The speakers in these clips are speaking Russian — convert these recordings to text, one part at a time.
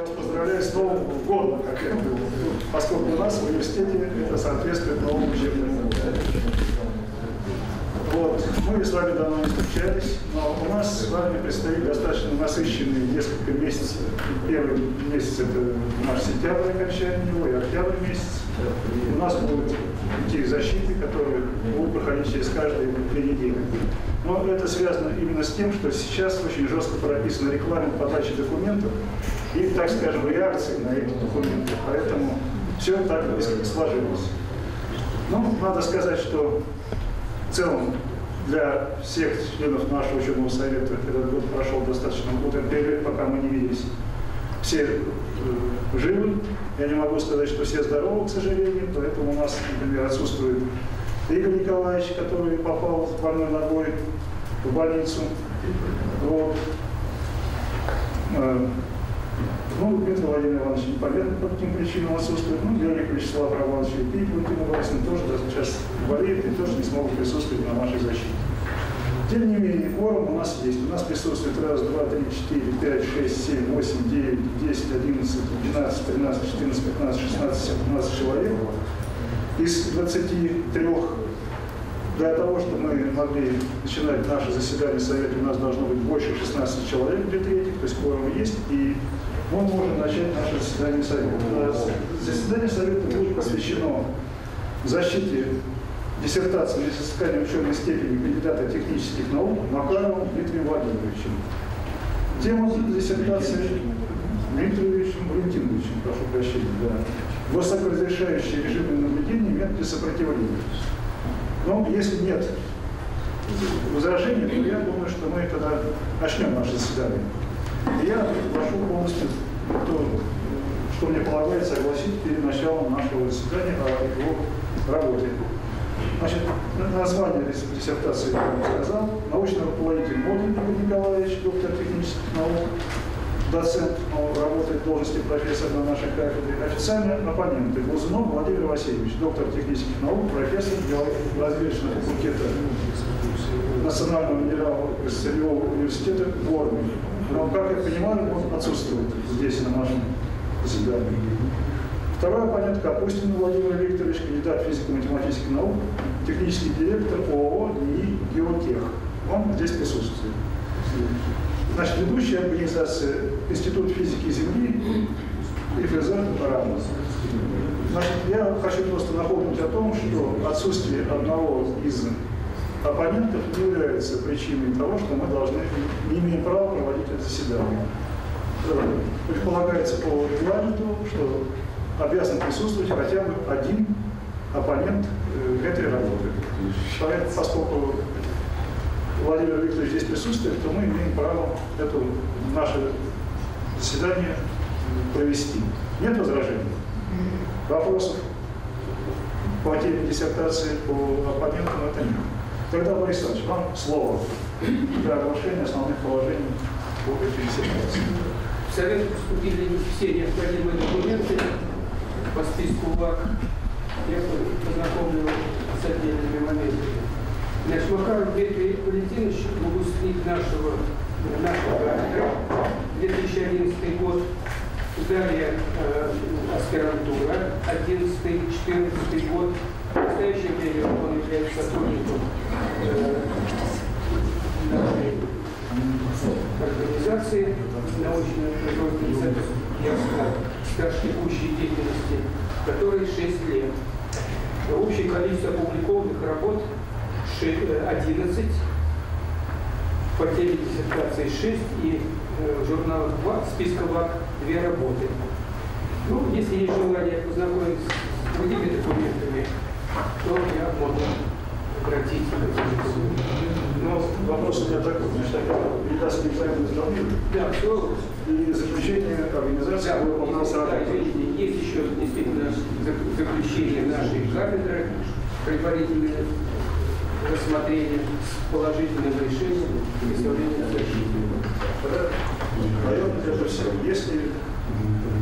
я вас поздравляю с Новым годом, как я говорю, поскольку у нас в университете это соответствует новому учебному году. Вот. Мы с вами давно не встречались, но у нас с вами предстоит достаточно насыщенные несколько месяцев. Первый месяц это наш сентябрь окончание его и октябрь месяц. У нас будут идти защиты, которые будут проходить через каждые две недели. Но это связано именно с тем, что сейчас очень жестко прописана реклама подачи документов и, так скажем, реакции на эти документы. Поэтому все так сложилось. Ну, надо сказать, что в целом для всех членов нашего учебного совета этот год прошел достаточно мудрый период, пока мы не виделись. Все э, живы. Я не могу сказать, что все здоровы, к сожалению, поэтому у нас, например, отсутствует Игорь Николаевич, который попал с больной ногой в больницу. Вот. Э, ну, Дмитрий Владимир Иванович непонятно по каким причинам отсутствует. Ну, Георгий Вячеслав Романович и Пик Валентина Борисовна тоже сейчас болеет и тоже не смогут присутствовать на нашей защите. Тем не менее, форум у нас есть. У нас присутствует раз, два, три, четыре, пять, шесть, семь, восемь, девять, десять, одиннадцать, двенадцать, тринадцать, четырнадцать, пятнадцать, шестнадцать, семнадцать человек. Из 23 для того, чтобы мы могли начинать наше заседание Совета, у нас должно быть больше 16 человек для третьих, то есть форум есть, и мы можем начать наше заседание Совета. Заседание Совета будет посвящено защите диссертации на изыскание ученой степени кандидата технических наук Макаровым Дмитрием Владимировичем. Тема диссертации Дмитриевичем Валентиновичем, прошу прощения, да. Высокоразрешающие режимы наблюдения методы сопротивления. Но если нет возражений, то я думаю, что мы тогда начнем наше заседание. Я прошу полностью то, что мне полагается огласить перед началом нашего заседания о его работе. Значит, название диссертации я сказал. Научный руководитель Модин Игорь Николаевич, доктор технических наук, доцент, работает в должности профессора на нашей кафедре. Официальные оппоненты Глазунов Владимир Васильевич, доктор технических наук, профессор разведочного факультета Национального минералового университета в Ворме. Но, как я понимаю, он отсутствует здесь, на нашем заседании. Второй оппонент Капустин Владимир Викторович, кандидат физико-математических наук, технический директор ООО НИИ «Геотех». Он здесь присутствует. Значит, ведущая организация Институт физики Земли и ФЗР Рамос. Значит, я хочу просто напомнить о том, что отсутствие одного из оппонентов не является причиной того, что мы должны, не имеем права проводить это заседание. Предполагается по регламенту, что обязан присутствовать хотя бы один оппонент э, этой работы. Поэтому, поскольку Владимир Викторович здесь присутствует, то мы имеем право это наше заседание провести. Нет возражений? Вопросов по теме диссертации по оппонентам это нет. Тогда, Борис Иванович, вам слово для оглашения основных положений по этой диссертации. В Совет поступили все необходимые документы по списку ВАК. Я познакомлю с отдельными моментами. Значит, Макаров Дмитрий Валентинович, выпускник нашего, нашего кафедры, 2011 год, далее э, аспирантура, 11-14 год. В настоящее время он является сотрудником организации научно-производственный центр стаж текущей деятельности, который 6 лет. Общее количество опубликованных работ 11, по теме диссертации 6 и э, в журналах 2, списка ВАК 2 работы. Ну, если есть желание познакомиться с другими документами, то я могу обратить Но вопрос у меня такой, значит, передаст экзамен все. И заключение организации выполнялся да, извините, есть еще действительно заключение нашей кафедры предварительное рассмотрение с положительным решением выставления защиты. Наверное, это все. Если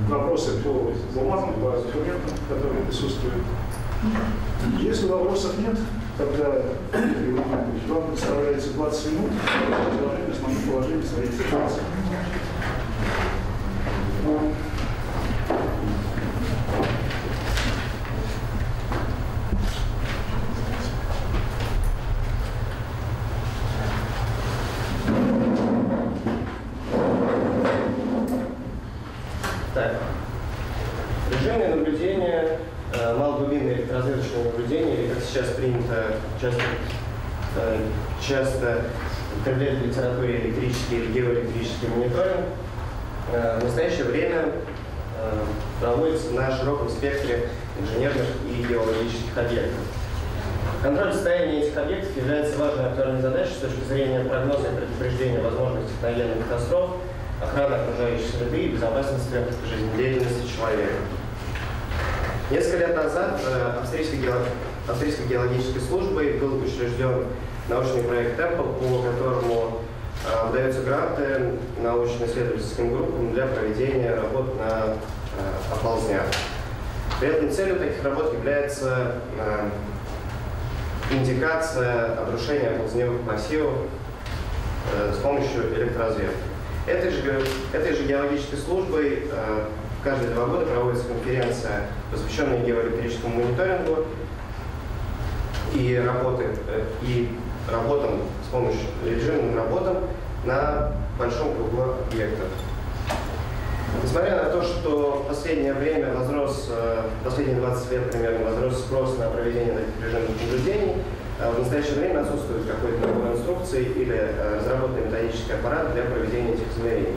вопросы по бумагам, по документам, которые присутствуют, если вопросов нет, тогда вам представляется 20 минут основных положений своей ситуации. Так. Режимное наблюдение, э, малоглубинное электроразведочное наблюдение, или как сейчас принято часто, э, часто употреблять в литературе электрический или геоэлектрический мониторинг, э, в настоящее время э, проводится на широком спектре инженерных и геологических объектов. Контроль состояния этих объектов является важной актуальной задачей с точки зрения прогноза и предупреждения возможных техногенных катастроф, охраны окружающей среды и безопасности жизнедеятельности человека. Несколько лет назад э, австрийской, геолог... австрийской геологической службой был учрежден научный проект Temple, по которому э, выдаются гранты научно-исследовательским группам для проведения работ на э, оползнях. При этом целью таких работ является индикация обрушения оползневых массивов с помощью электроразведки. Этой же, этой же геологической службой каждые два года проводится конференция, посвященная геоэлектрическому мониторингу и, работы, э, и работам с помощью режимным работам на большом кругу объектов. Несмотря на то, что в последнее время возрос, э, последние 20 лет примерно возрос спрос на проведение таких режимных наблюдений, э, в настоящее время отсутствует какой-то набор инструкций или разработанный методический аппарат для проведения этих измерений.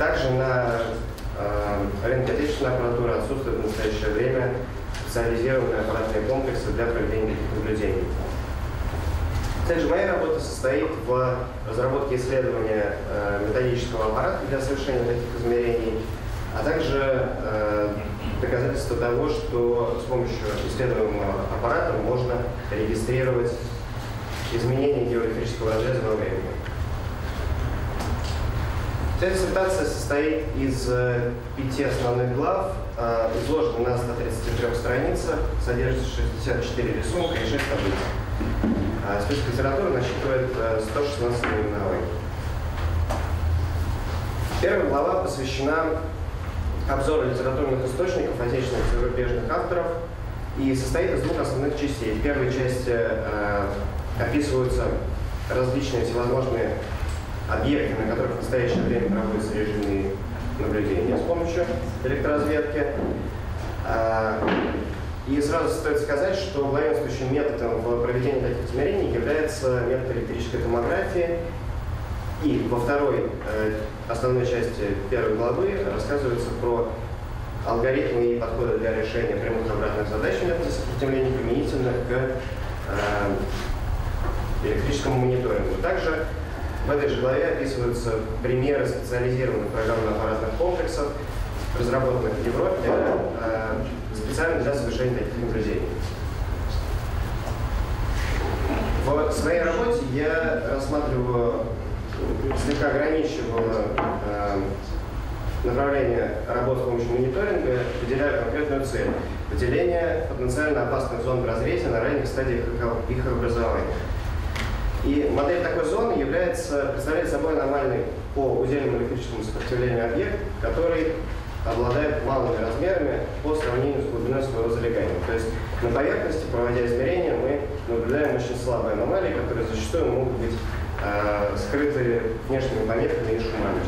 Также на рынке отечественной аппаратуры отсутствует в настоящее время специализированные аппаратные комплексы для проведения наблюдений. Цель же моей работы состоит в разработке исследования э, методического аппарата для совершения таких измерений, а также э, доказательство того, что с помощью исследуемого аппарата можно регистрировать изменения геоэлектрического разреза во времени. Вся диссертация состоит из э, пяти основных глав, э, изложена на 133 страницах, содержит 64 рисунка и 6 таблиц. А список литературы насчитывает 116 э, наименований. Первая глава посвящена обзору литературных источников отечественных и зарубежных авторов и состоит из двух основных частей. В первой части э, описываются различные всевозможные объекты, на которых в настоящее время проводятся режимные наблюдения с помощью электроразведки. Э, и сразу стоит сказать, что главенствующим методом в проведении таких измерений является метод электрической томографии. И во второй э, основной части первой главы рассказывается про алгоритмы и подходы для решения прямых обратных задач в методе сопротивления применительно к э, электрическому мониторингу. Также в этой же главе описываются примеры специализированных программно-аппаратных комплексов, разработанных в Европе э, специально для совершения таких наблюдений. В своей работе я рассматриваю, слегка ограничиваю э, направление работы с помощью мониторинга, выделяю конкретную цель – выделение потенциально опасных зон в разрезе на ранних стадиях их образования. И модель такой зоны является, представляет собой нормальный по удельному электрическому сопротивлению объект, который обладает малыми размерами по сравнению с глубиной своего залегания. То есть на поверхности, проводя измерения, мы наблюдаем очень слабые аномалии, которые зачастую могут быть э, скрыты внешними помехами и шумами.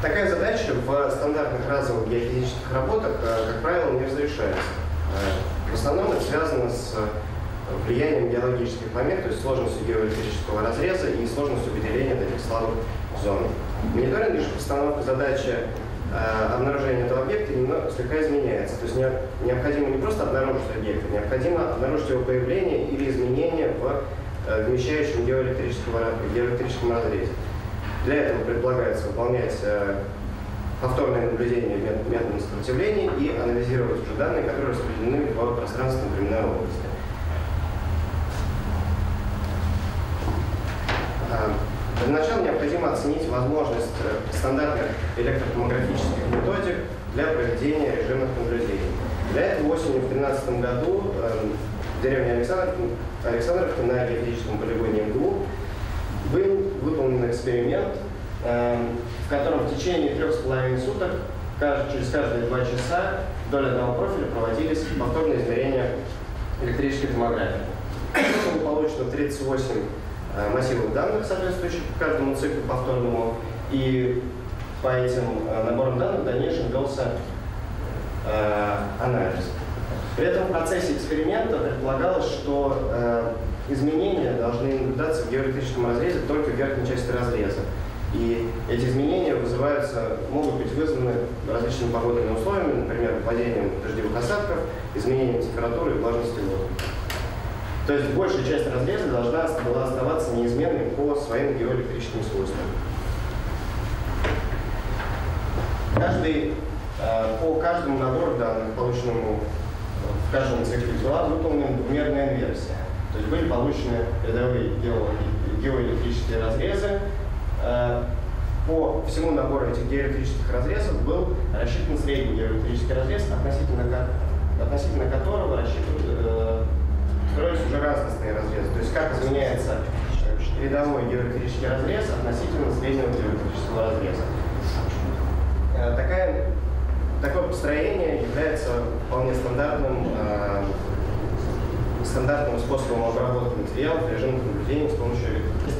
Такая задача в стандартных разовых геофизических работах, э, как правило, не разрешается. Э, в основном это связано с влиянием геологических помех, то есть сложностью геоэлектрического разреза и сложностью выделения таких слабых зон. Мониторинг же постановка задачи Э, обнаружение этого объекта немного слегка изменяется. То есть необходимо не просто обнаружить объект, необходимо обнаружить его появление или изменение в э, вмещающем геоэлектрическом, геоэлектрическом разрезе. Для этого предполагается выполнять э, повторное наблюдение методом сопротивления и анализировать уже данные, которые распределены в пространственно-временной области. Для начала необходимо оценить возможность э, стандартных электротомографических методик для проведения режимных наблюдений. Для этого осенью в 2013 году эм, в деревне Александровке, Александровке на геофизическом полигоне МГУ был выполнен эксперимент, эм, в котором в течение трех с половиной суток через каждые два часа вдоль одного профиля проводились повторные измерения электрической томографии. Было получено 38 Э, массивов данных, соответствующих каждому циклу повторному. И по этим э, наборам данных в дальнейшем велся э, анализ. При этом в процессе эксперимента предполагалось, что э, изменения должны наблюдаться в геоэлектрическом разрезе только в верхней части разреза. И эти изменения вызываются, могут быть вызваны различными погодными условиями, например, падением дождевых осадков, изменением температуры и влажности воздуха. То есть большая часть разреза должна была оставаться неизменной по своим геоэлектрическим свойствам. Каждый, э, по каждому набору данных, полученному в каждом цикле была выполнена двумерная инверсия. То есть были получены рядовые геоэлектрические разрезы. Э, по всему набору этих геоэлектрических разрезов был рассчитан средний геоэлектрический разрез, относительно, относительно которого рассчитывают, э, строятся уже разностные разрезы. То есть как изменяется рядовой геоэлектрический разрез относительно среднего геоэлектрического разреза. Э, такая, такое построение является вполне стандартным, э, стандартным способом обработки материалов режимных наблюдений с помощью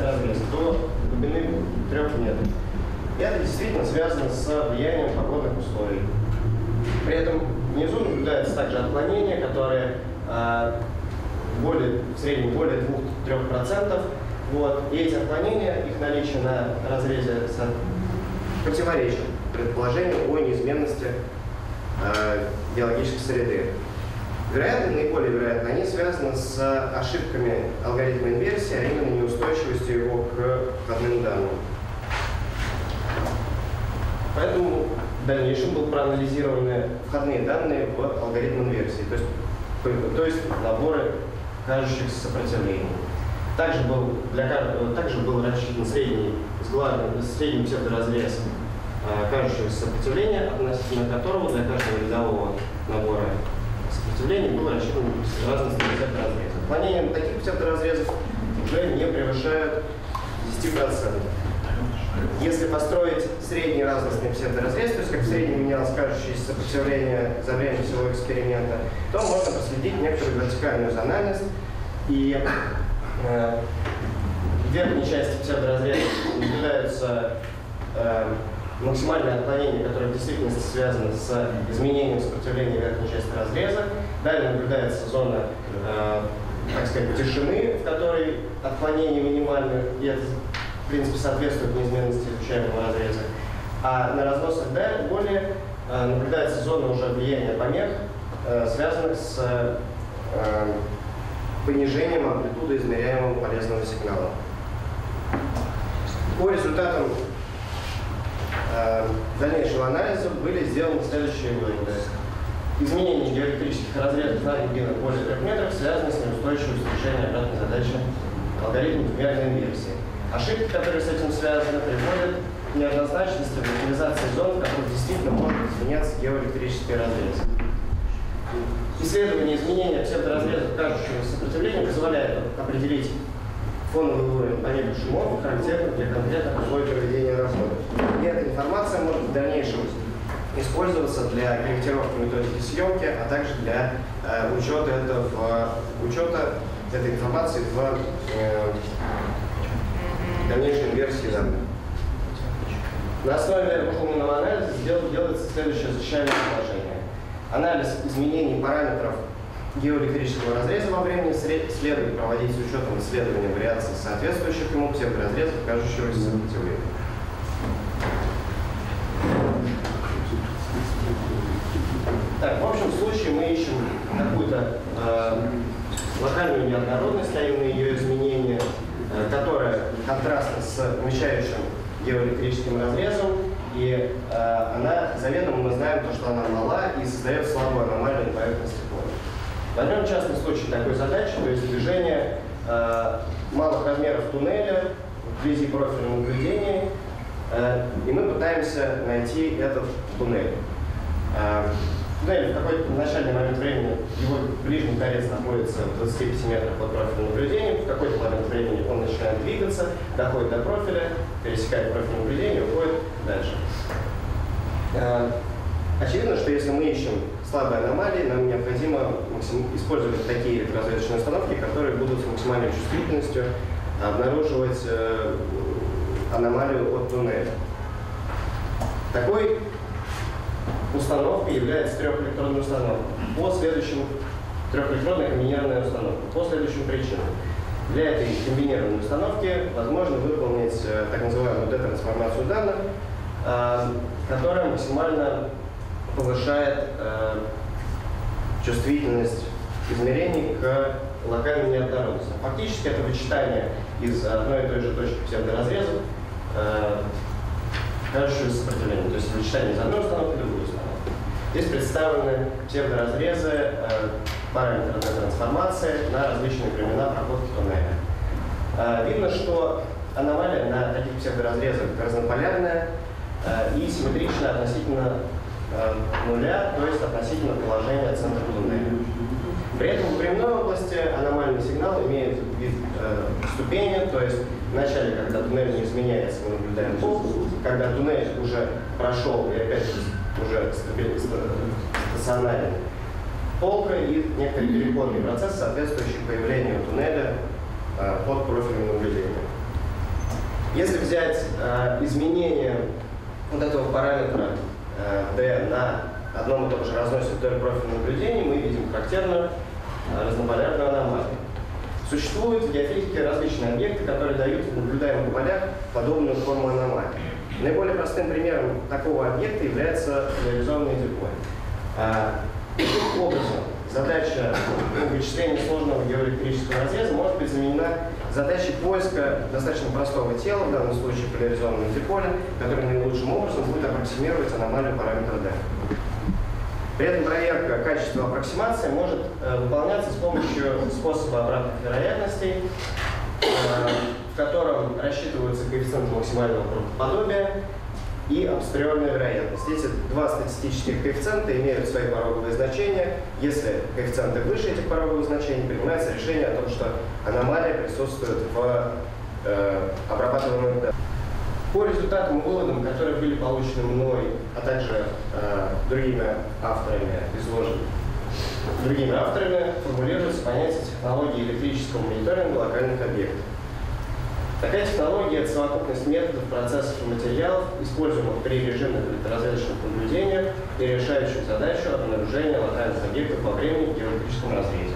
разреза до глубины 3 метров. И это действительно связано с влиянием погодных условий. При этом внизу наблюдается также отклонение, которое э, более, в среднем более 2-3%. Вот. И эти отклонения, их наличие на разрезе противоречит предположению о неизменности э, биологической среды. Вероятно, наиболее вероятно, они связаны с ошибками алгоритма инверсии, а именно неустойчивостью его к входным данным. Поэтому в дальнейшем будут проанализированы входные данные в алгоритм инверсии, то есть, то есть наборы кажущихся сопротивлений. Также был, для, также был рассчитан средний, средний псевдоразрез э, кажущегося сопротивления, относительно которого для каждого рядового набора сопротивления было рассчитан разность псевдоразрезов. Отклонения на таких псевдоразрезов уже не превышают 10%. Если построить средний разностный псевдоразрез, то есть как в среднем менялось кажущееся сопротивление за время всего эксперимента, то можно проследить некоторую вертикальную зональность и э, верхней части псевдоразреза наблюдаются э, максимальное отклонение, которое в действительности связано с изменением сопротивления верхней части разреза. Далее наблюдается зона, э, так сказать, тишины, в которой отклонение минимальное, принципе, соответствует неизменности изучаемого разреза. А на разносах более э, наблюдается зона уже влияния помех, э, связанных с э, понижением амплитуды измеряемого полезного сигнала. По результатам дальнейшего анализа были сделаны следующие выводы. Изменение геоэлектрических разрядов на глубинах более 3 метров связаны с неустойчивостью решения обратной задачи алгоритма двумерной инверсии. Ошибки, которые с этим связаны, приводят к неоднозначности в локализации зон, в которых действительно может изменяться геоэлектрический разрез. Исследование изменения псевдоразрезов кажущего сопротивления позволяет определить фоновый уровень помех шумов, характерных для конкретных условий проведения работы. И эта информация может в дальнейшем использоваться для корректировки методики съемки, а также для э, учета, это в, учета этой информации в э, дальнейшей версии данных. На основе выполненного анализа делается следующее защищаемое положение анализ изменений параметров геоэлектрического разреза во времени следует проводить с учетом исследования вариаций соответствующих ему псевдоразрезов, кажущегося сопротивления. Так, в общем случае мы ищем какую-то э, локальную неоднородность, а именно ее изменение, которая контрастна с вмещающим геоэлектрическим разрезом, и э, она заведомо мы знаем то, что она мала и создает слабую аномалию на поверхности поля. Возьмем частный случай такой задачи, то есть движение э, малых размеров туннеля вблизи профиля наблюдения, э, и мы пытаемся найти этот туннель. Э, туннель в какой-то начальный момент времени, его ближний торец находится в 25 метрах от профиля наблюдения, в какой-то момент времени он начинает двигаться, доходит до профиля, пересекает профиль наблюдения, уходит дальше. Э, очевидно, что если мы ищем слабые аномалии, нам необходимо использовать такие разведочные установки, которые будут с максимальной чувствительностью обнаруживать э, аномалию от туннеля. Такой установкой является трехэлектродная установка. По следующим трехэлектродная комбинированная установка. По следующим причинам. Для этой комбинированной установки возможно выполнить э, так называемую детрансформацию данных, э, которая максимально повышает э, чувствительность измерений к локальной неоднородности. Фактически это вычитание из одной и той же точки псевдоразреза кажущего сопротивления, то есть вычитание из одной установки в другую. Здесь представлены псевдоразрезы параметры трансформации на различные времена проходки туннеля. А, видно, что аномалия на таких псевдоразрезах разнополярная а, и симметрична относительно а, нуля, то есть относительно положения центра туннеля. При этом в временной области аномальный сигнал имеет вид э, ступени, то есть вначале, когда туннель не изменяется, мы наблюдаем пол, когда туннель уже прошел и опять уже стационарен, полка и некоторый переходный процесс, соответствующий появлению туннеля э, под профильным наблюдением. Если взять э, изменение вот этого параметра э, d на одном и том же разносе вдоль профильного наблюдения, мы видим характерную э, разнополярную аномалию. Существуют в геофизике различные объекты, которые дают в наблюдаемых полях подобную форму аномалии. Наиболее простым примером такого объекта является реализованный дипой. Таким образом, задача вычисления сложного геоэлектрического разреза может быть заменена задачей поиска достаточно простого тела, в данном случае поляризованного диполя, который наилучшим образом будет аппроксимировать аномалию параметра D. При этом проверка качества аппроксимации может э, выполняться с помощью способа обратных вероятностей, э, в котором рассчитываются коэффициенты максимального правдоподобия и апстериорная вероятность. Эти два статистических коэффициента имеют свои пороговые значения. Если коэффициенты выше этих пороговых значений, принимается решение о том, что аномалия присутствует в э, обрабатываемых данных. По результатам и выводам, которые были получены мной, а также э, другими авторами изложены, другими авторами, формулируется понятие технологии электрического мониторинга локальных объектов. Такая технология – это совокупность методов, процессов и материалов, используемых при режимных электроразрядочных наблюдениях и решающих задачу обнаружения локальных объектов во времени в геометрическом разрезе.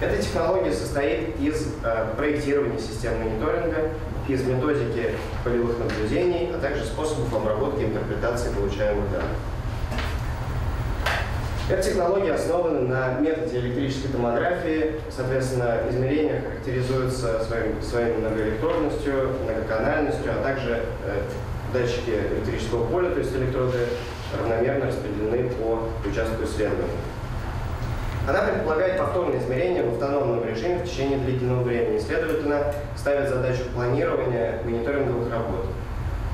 Эта технология состоит из э, проектирования систем мониторинга, из методики полевых наблюдений, а также способов обработки и интерпретации получаемых данных. Эта технология основана на методе электрической томографии. Соответственно, измерения характеризуются своим, своей многоэлектродностью, многоканальностью, а также э, датчики электрического поля, то есть электроды, равномерно распределены по участку исследования. Она предполагает повторное измерение в автономном режиме в течение длительного времени. Следовательно, ставит задачу планирования мониторинговых работ,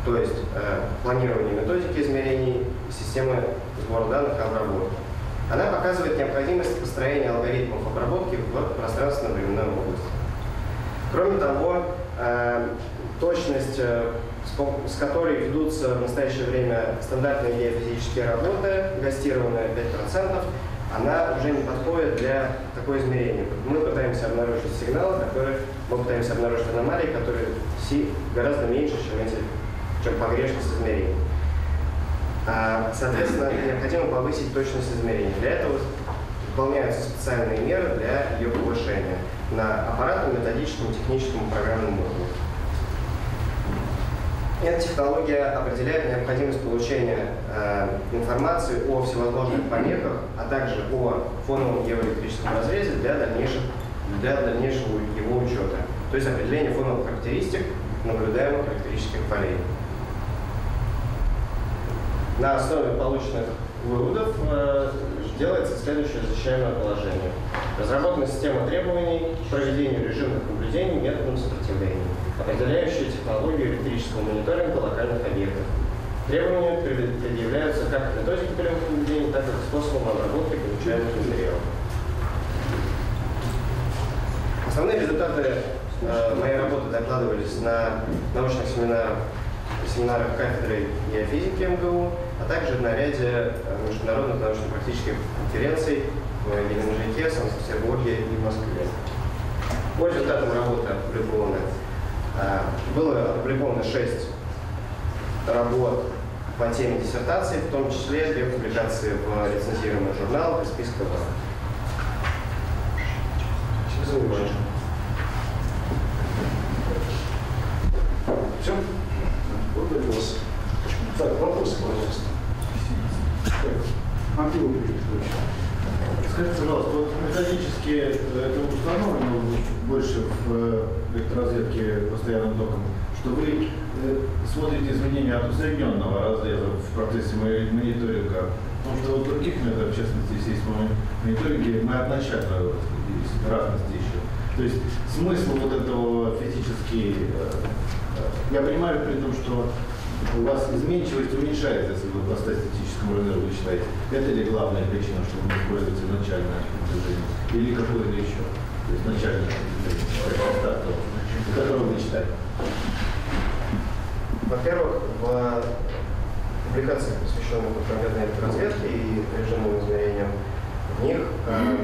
то есть э, планирование методики измерений, системы сбора данных и обработки. Она показывает необходимость построения алгоритмов обработки в пространственно-временной области. Кроме того, э, точность, э, с которой ведутся в настоящее время стандартные геофизические работы, гастированная 5%, она уже не подходит для такого измерения. Мы пытаемся обнаружить сигналы, которые, мы пытаемся обнаружить аномалии, которые гораздо меньше, чем, эти, чем погрешность измерений. А, соответственно, необходимо повысить точность измерений. Для этого выполняются специальные меры для ее повышения на аппаратном, методическом, техническом и программном уровне. Эта технология определяет необходимость получения э, информации о всевозможных помехах, а также о фоновом геоэлектрическом разрезе для, дальнейших, для дальнейшего его учета, то есть определение фоновых характеристик наблюдаемых электрических полей. На основе полученных выводов э, делается следующее защищаемое положение. Разработана система требований к проведению режимных наблюдений методом сопротивления, определяющая технологию электрического мониторинга локальных объектов. Требования предъявляются как к методике полевых наблюдений, так и к способам обработки получаемых материалов. Основные результаты э, моей работы докладывались на научных семинарах семинарах кафедры геофизики МГУ, а также на ряде э, международных научно-практических конференций в Геленджике, Санкт-Петербурге и Москве. По результатам работы опубликованы, э, было опубликовано 6 работ по теме диссертации, в том числе две публикации в лицензируемых журналах и списка ВА. Спасибо за. Все? Благодарю вас. Так, вопросы, пожалуйста. Викторович. Скажите, пожалуйста, вот методически э, это установлено больше в э, электроразведке постоянным током, что вы э, смотрите изменения от усредненного разреза в процессе мониторинга, потому что у других методов, в частности, сейсмовой мониторинге, мы от начала разности еще. То есть смысл вот этого физически, я понимаю при том, что у вас изменчивость уменьшается, если вы по статистическому разрезу считаете. Это ли главная причина, что вы используете начальное движение? Или какое-то еще? То есть начальное движение, которое вы читаете? Во-первых, в публикациях, посвященных конкретной разведке и режимным измерениям, в них э,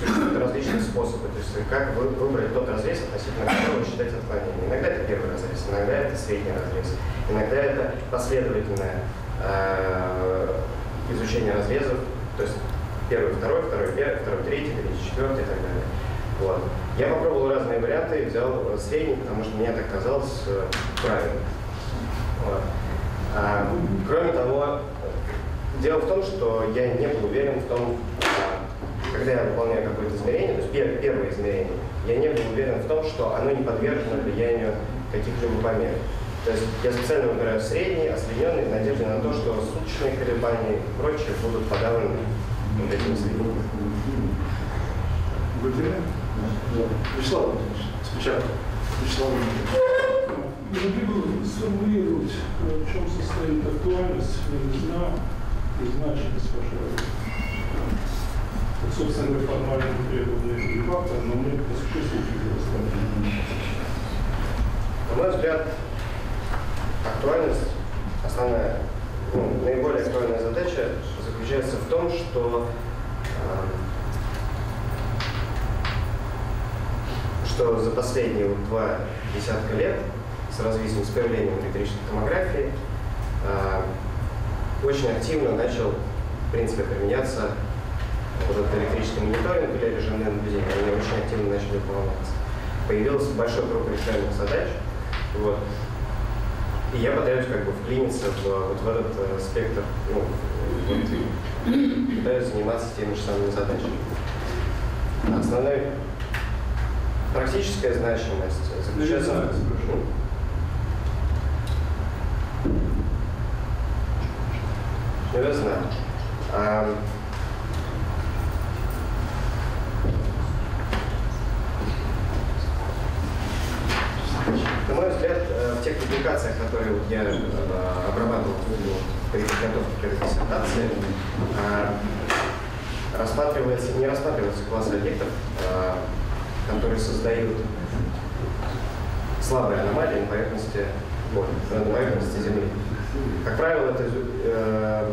существуют различные способы. То есть как вы, выбрать тот разрез, относительно которого считать отклонение. Иногда это первый разрез, иногда это средний разрез, иногда это последовательное э, изучение разрезов, то есть первый, второй, второй, первый, второй, третий, третий, четвертый и так далее. Вот. Я попробовал разные варианты, взял средний, потому что мне так казалось э, правильным. Вот. А, кроме того, дело в том, что я не был уверен в том, когда я выполняю какое-то измерение, то есть первое измерение, я не был уверен в том, что оно не подвержено влиянию каких-либо помех. То есть я специально выбираю средний, осредненный, в надежде на то, что суточные колебания и прочее будут подавлены вот этим средним. Выделяем? Вячеслав Владимирович, спочатку. Вячеслав Владимирович. Могли бы сформулировать, в чем состоит актуальность, новизна и значимость работы? Собственно говоря, формальные требования фактор, но мы по существу. На мой взгляд, актуальность, основная, ну, наиболее актуальная задача заключается в том, что э, что за последние вот два десятка лет с развитием, с появлением электрической томографии э, очень активно начал, в принципе, применяться вот этот электрический мониторинг или режимное наблюдение, они очень активно начали выполняться. Появился большой круг решаемых задач, вот. И я пытаюсь как бы вклиниться в, вот в этот э, спектр, ну, вот, пытаюсь заниматься теми же самыми задачами. Основная практическая значимость заключается в... Новизна. А, На мой взгляд, э, в тех публикациях, которые вот я э, обрабатывал при подготовке диссертации, э, рассматривается, не рассматривается класс объектов, которые создают слабые аномалии на поверхности, на поверхности Земли. Как правило, это э,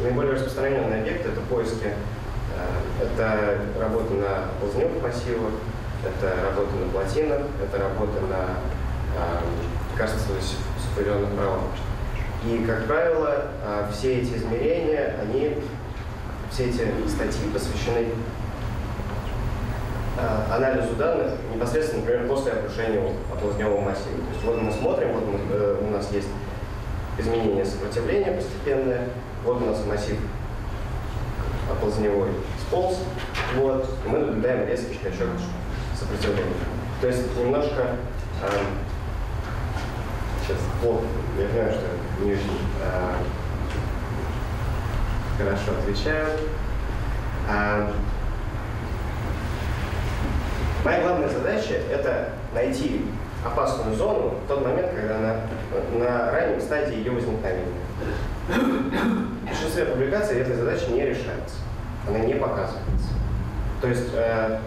наиболее распространенные объекты, это поиски, э, это работа на ползневых массивах, это работа на плотинах, это работа на лекарства с определенных правом. И, как правило, а, все эти измерения, они, все эти статьи посвящены а, анализу данных непосредственно, например, после обрушения оползневого массива. То есть вот мы смотрим, вот мы, э, у нас есть изменение сопротивления постепенное, вот у нас массив оползневой сполз, вот, и мы наблюдаем резкий скачок сопротивления. То есть немножко сейчас плохо. Я понимаю, что не очень а, хорошо отвечаю. А, моя главная задача – это найти опасную зону в тот момент, когда она на ранней стадии ее возникновения. В большинстве публикаций эта задача не решается, она не показывается. То есть э,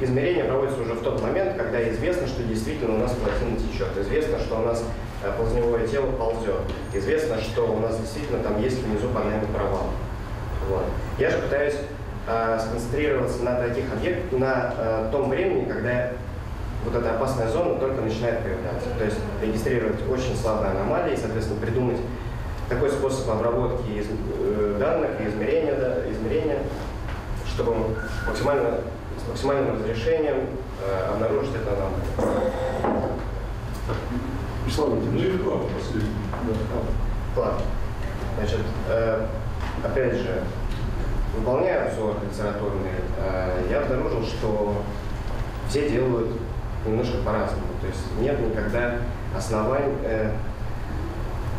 измерения проводятся уже в тот момент, когда известно, что действительно у нас плотина течет, известно, что у нас Э, ползневое тело ползет. Известно, что у нас действительно там есть внизу панельный провал. Вот. Я же пытаюсь э, сконцентрироваться на таких объектах, на э, том времени, когда вот эта опасная зона только начинает появляться. То есть регистрировать очень слабые аномалии, соответственно, придумать такой способ обработки из, э, данных и измерения, да, измерения, чтобы максимально, с максимальным разрешением э, обнаружить это нам. Вячеслав Ну и главное, последний. План. Значит, э, опять же, выполняя обзор литературный, э, я обнаружил, что все делают немножко по-разному. То есть нет никогда оснований. э,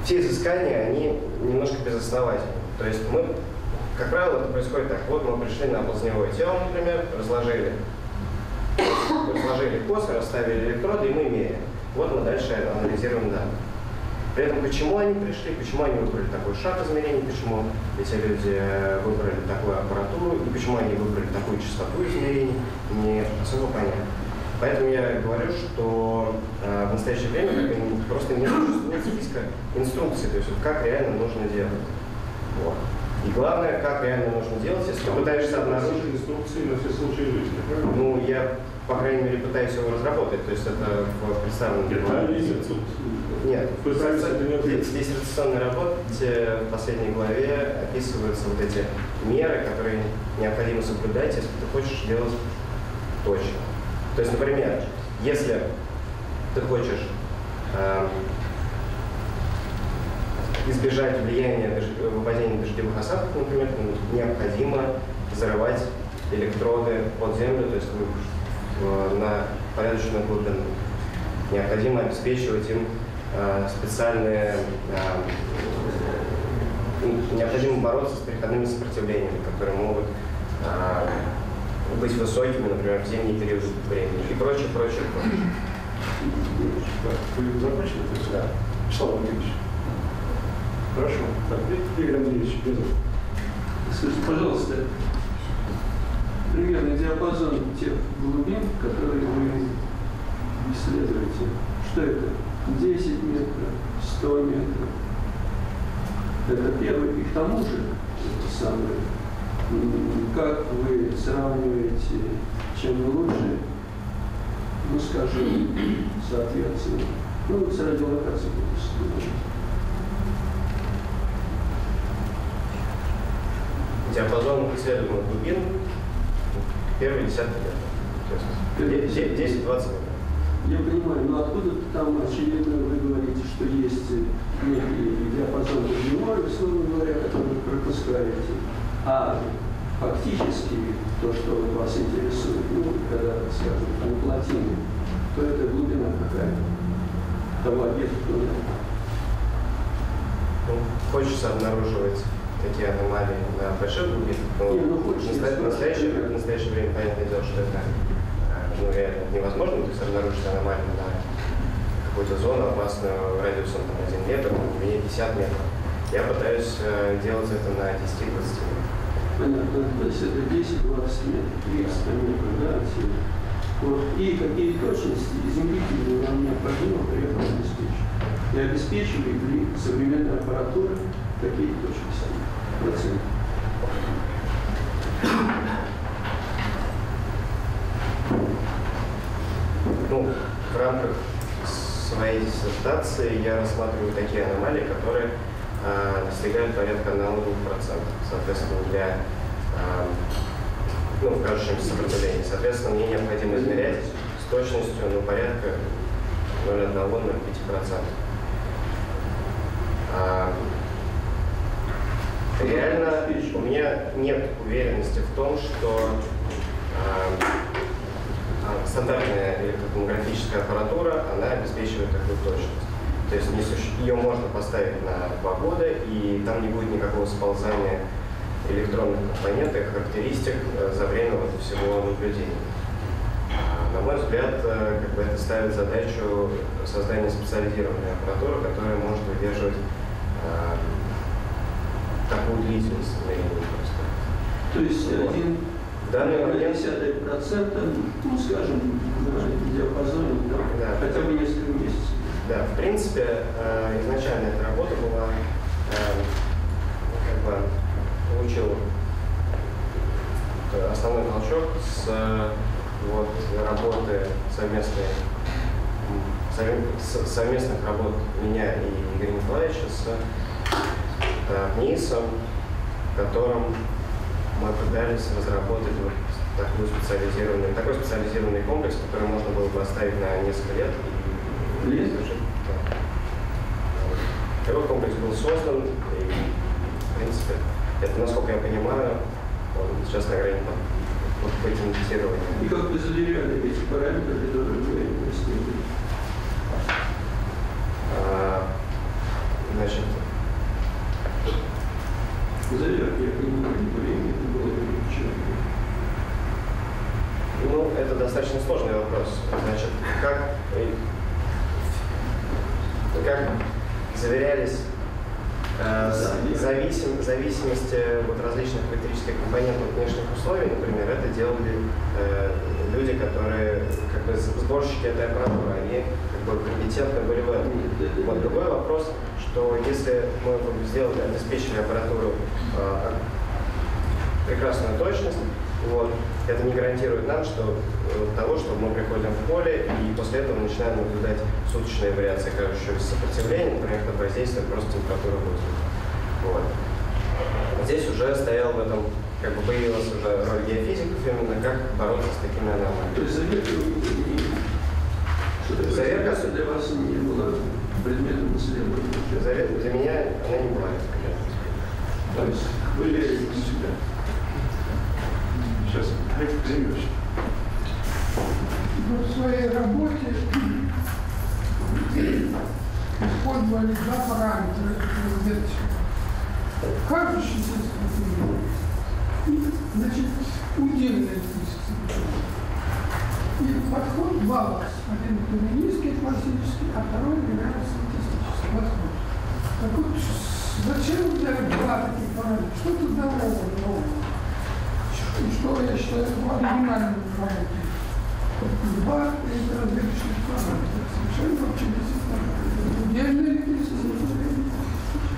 все изыскания, они немножко безосновательны. То есть мы, как правило, это происходит так. Вот мы пришли на поздневое тело, например, разложили, разложили косы, расставили электроды, и мы меряем. Вот мы дальше анализируем данные. При этом, почему они пришли, почему они выбрали такой шаг измерений, почему эти люди э, выбрали такую аппаратуру и почему они выбрали такую частоту измерений, не особо понятно. Поэтому я говорю, что э, в настоящее время как просто не существует списка инструкций, то есть вот, как реально нужно делать. Вот. И главное, как реально нужно делать, если ты пытаешься обнаружить. Инструкции на все случаи жизни, ну, я, по крайней мере, пытаюсь его разработать. То есть это в представленном нет в диссертационной работе в последней главе описываются вот эти меры, которые необходимо соблюдать, если ты хочешь делать точно. То есть, например, если ты хочешь эм, избежать влияния дож- выпадения дождевых осадков, например, необходимо зарывать электроды под землю, то есть на порядочную глубину. Необходимо обеспечивать им э, специальные, э, необходимо бороться с переходными сопротивлениями, которые могут э, быть высокими, например, в зимний период времени и прочее, прочее, прочее. Вы закончили? Да. Вячеслав Владимирович. Хорошо. Так, Игорь Андреевич. Скажите, пожалуйста, примерный диапазон тех глубин, которые вы исследуете, что это? 10 метров, 100 метров. Это первый. И к тому же, это самое, как вы сравниваете, чем лучше, ну, скажем, соответственно, ну, с радиолокацией. Диапазон исследуемых глубин первый десяток метров. То есть де- де- 10-20 метров. Я понимаю, но откуда там, очевидно, вы говорите, что есть некий диапазон глубиной, условно говоря, который вы пропускаете. А фактически то, что вас интересует, ну, когда, скажем, там плотины, то это глубина какая? Того объекта, который Ну, хочется обнаруживать такие аномалии на больших ну, хочется, в настоя- в настоящее, в настоящее время, понятное дело, что это э, ну, реально невозможно, то есть обнаружить аномалию на какую-то зону опасную радиусом там, 1 метр, на глубине 50 метров. Я пытаюсь э, делать это на 10-20 метрах. Понятно, то есть это 10-20 метров, 300 метров, да, отсюда. Вот. И какие точности измерительные вам необходимо при этом обеспечить? И обеспечивает ли современная аппаратура такие точности? Ну, в рамках своей диссертации я рассматриваю такие аномалии, которые э, достигают порядка 1,2%. Соответственно, для э, ну, в кажущемся сопротивлении. Соответственно, мне необходимо измерять с точностью ну, порядка 0,1-0,5%. Реально у меня нет уверенности в том, что а, стандартная электротомографическая аппаратура, она обеспечивает такую точность. То есть ее можно поставить на два года, и там не будет никакого сползания электронных компонентов характеристик э, за время вот всего наблюдения. А, На мой взгляд, э, как бы это ставит задачу создания специализированной аппаратуры, которая может выдерживать такую длительность измерений просто. То есть один В данный момент десятый процента, ну, скажем, на диапазоне, да, Да. хотя бы несколько месяцев. Да, в принципе, э, изначально эта работа была, э, как бы, получил основной толчок с вот, работы совместной, совместных работ меня и Игоря Николаевича с НИСом, в котором мы пытались разработать вот такой специализированный, такой специализированный комплекс, который можно было бы оставить на несколько лет. И, Есть? Да. Такой комплекс был создан, и, в принципе, это, насколько я понимаю, он сейчас на грани под- патентирования. И как вы заверяли эти параметры, которые вы инвестировали? А, Значит, Заверки, я понимаю, не время, это было время вчера. ну, это достаточно сложный вопрос. Значит, как, э, как заверялись э, с- зависим, зависимости вот различных электрических компонентов внешних условий, например, это делали э, люди, которые как бы сборщики этой аппаратуры, они как бы компетентны были в этом. Вот другой вопрос, что если мы сделали, обеспечили аппаратуру э, прекрасную точность, вот, это не гарантирует нам, что э, того, что мы приходим в поле и после этого начинаем наблюдать суточные вариации кажущегося сопротивления, например, под воздействием просто температуры воздуха. Вот. Здесь уже стоял в этом, как бы появилась уже роль геофизиков именно, как бороться с такими То аномалиями. есть заверка Заверка? заверка для вас не была предметом исследования. За- Для меня она не была. То есть вы верите в себя. Сейчас, Олег Казимирович. Вы в своей работе использовали два параметра Кажущийся сопротивление и, значит, сопротивление. И подход баланс. Один низкий классический, а второй примерно статистический подход. Так вот, зачем взять два таких параметра? Что тут нового? И что я считаю оригинальным работе? Два это разведочных параметра. Совершенно вообще без Удельное электричество,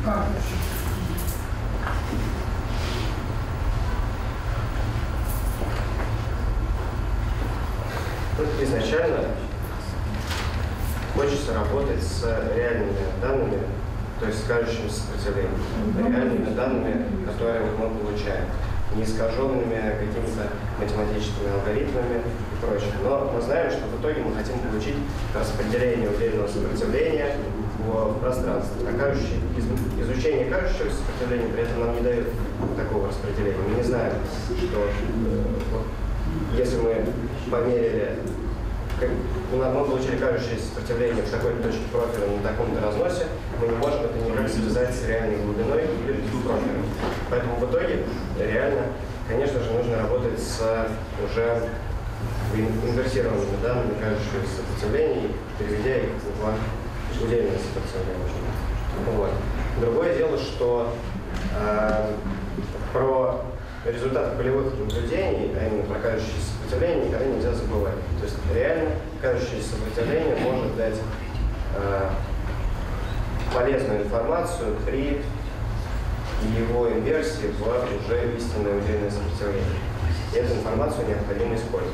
кажущее. Ну, Изначально хочется работать с реальными данными, то есть с кажущимся сопротивлением, реальными данными, которые вот мы получаем, не искаженными какими-то математическими алгоритмами и прочее. Но мы знаем, что в итоге мы хотим получить распределение удельного сопротивления в пространстве. А из- изучение кажущегося сопротивления при этом нам не дает такого распределения. Мы не знаем, что э, вот если мы померили, как, у нас- мы получили кажущееся сопротивление в такой-то точке профиля на таком-то разносе, мы не можем это никак связать с реальной глубиной или с профилем. Поэтому в итоге реально, конечно же, нужно работать с уже ин- инверсированными данными кажущегося сопротивления, переведя их в удельное сопротивление. Вот. Другое дело, что э, про результаты полевых наблюдений, а именно про кажущееся сопротивление, никогда нельзя забывать. То есть реально кажущееся сопротивление может дать э, полезную информацию при его инверсии в уже истинное удельное сопротивление. И эту информацию необходимо использовать.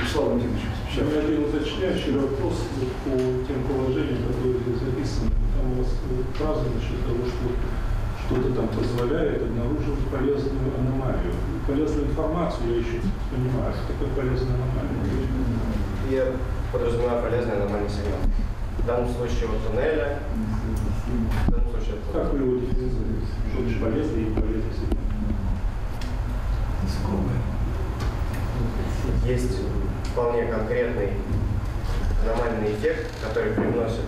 Вячеслав Валентинович, У меня один уточняющий вопрос по тем положениям, которые записаны. Там у вас э, фраза насчет того, что что-то там позволяет обнаруживать полезную аномалию. Полезную информацию я еще понимаю, что такое полезная аномалия. Я подразумеваю полезный аномальный сигнал. В данном случае вот туннеля, в данном случае это Как вы его дефиницируете? Что значит полезный и полезный сигнал? есть вполне конкретный аномальный эффект, который привносит,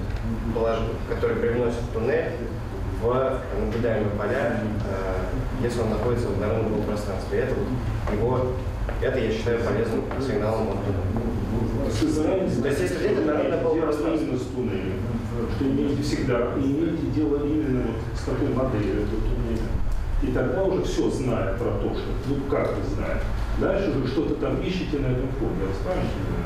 который привносит туннель в наблюдаемые поля, э, если он находится в водородном пространстве. Это вот его, это я считаю полезным сигналом от туннеля. Вы заранее То есть, если где-то народное дело пространство. именно с туннелем, что имеете всегда, и имеете дело именно вот с такой моделью этого туннеля. И тогда уже все зная про то, что, ну как вы знаете. Дальше вы что-то там ищете на этом фоне, расскажете мне?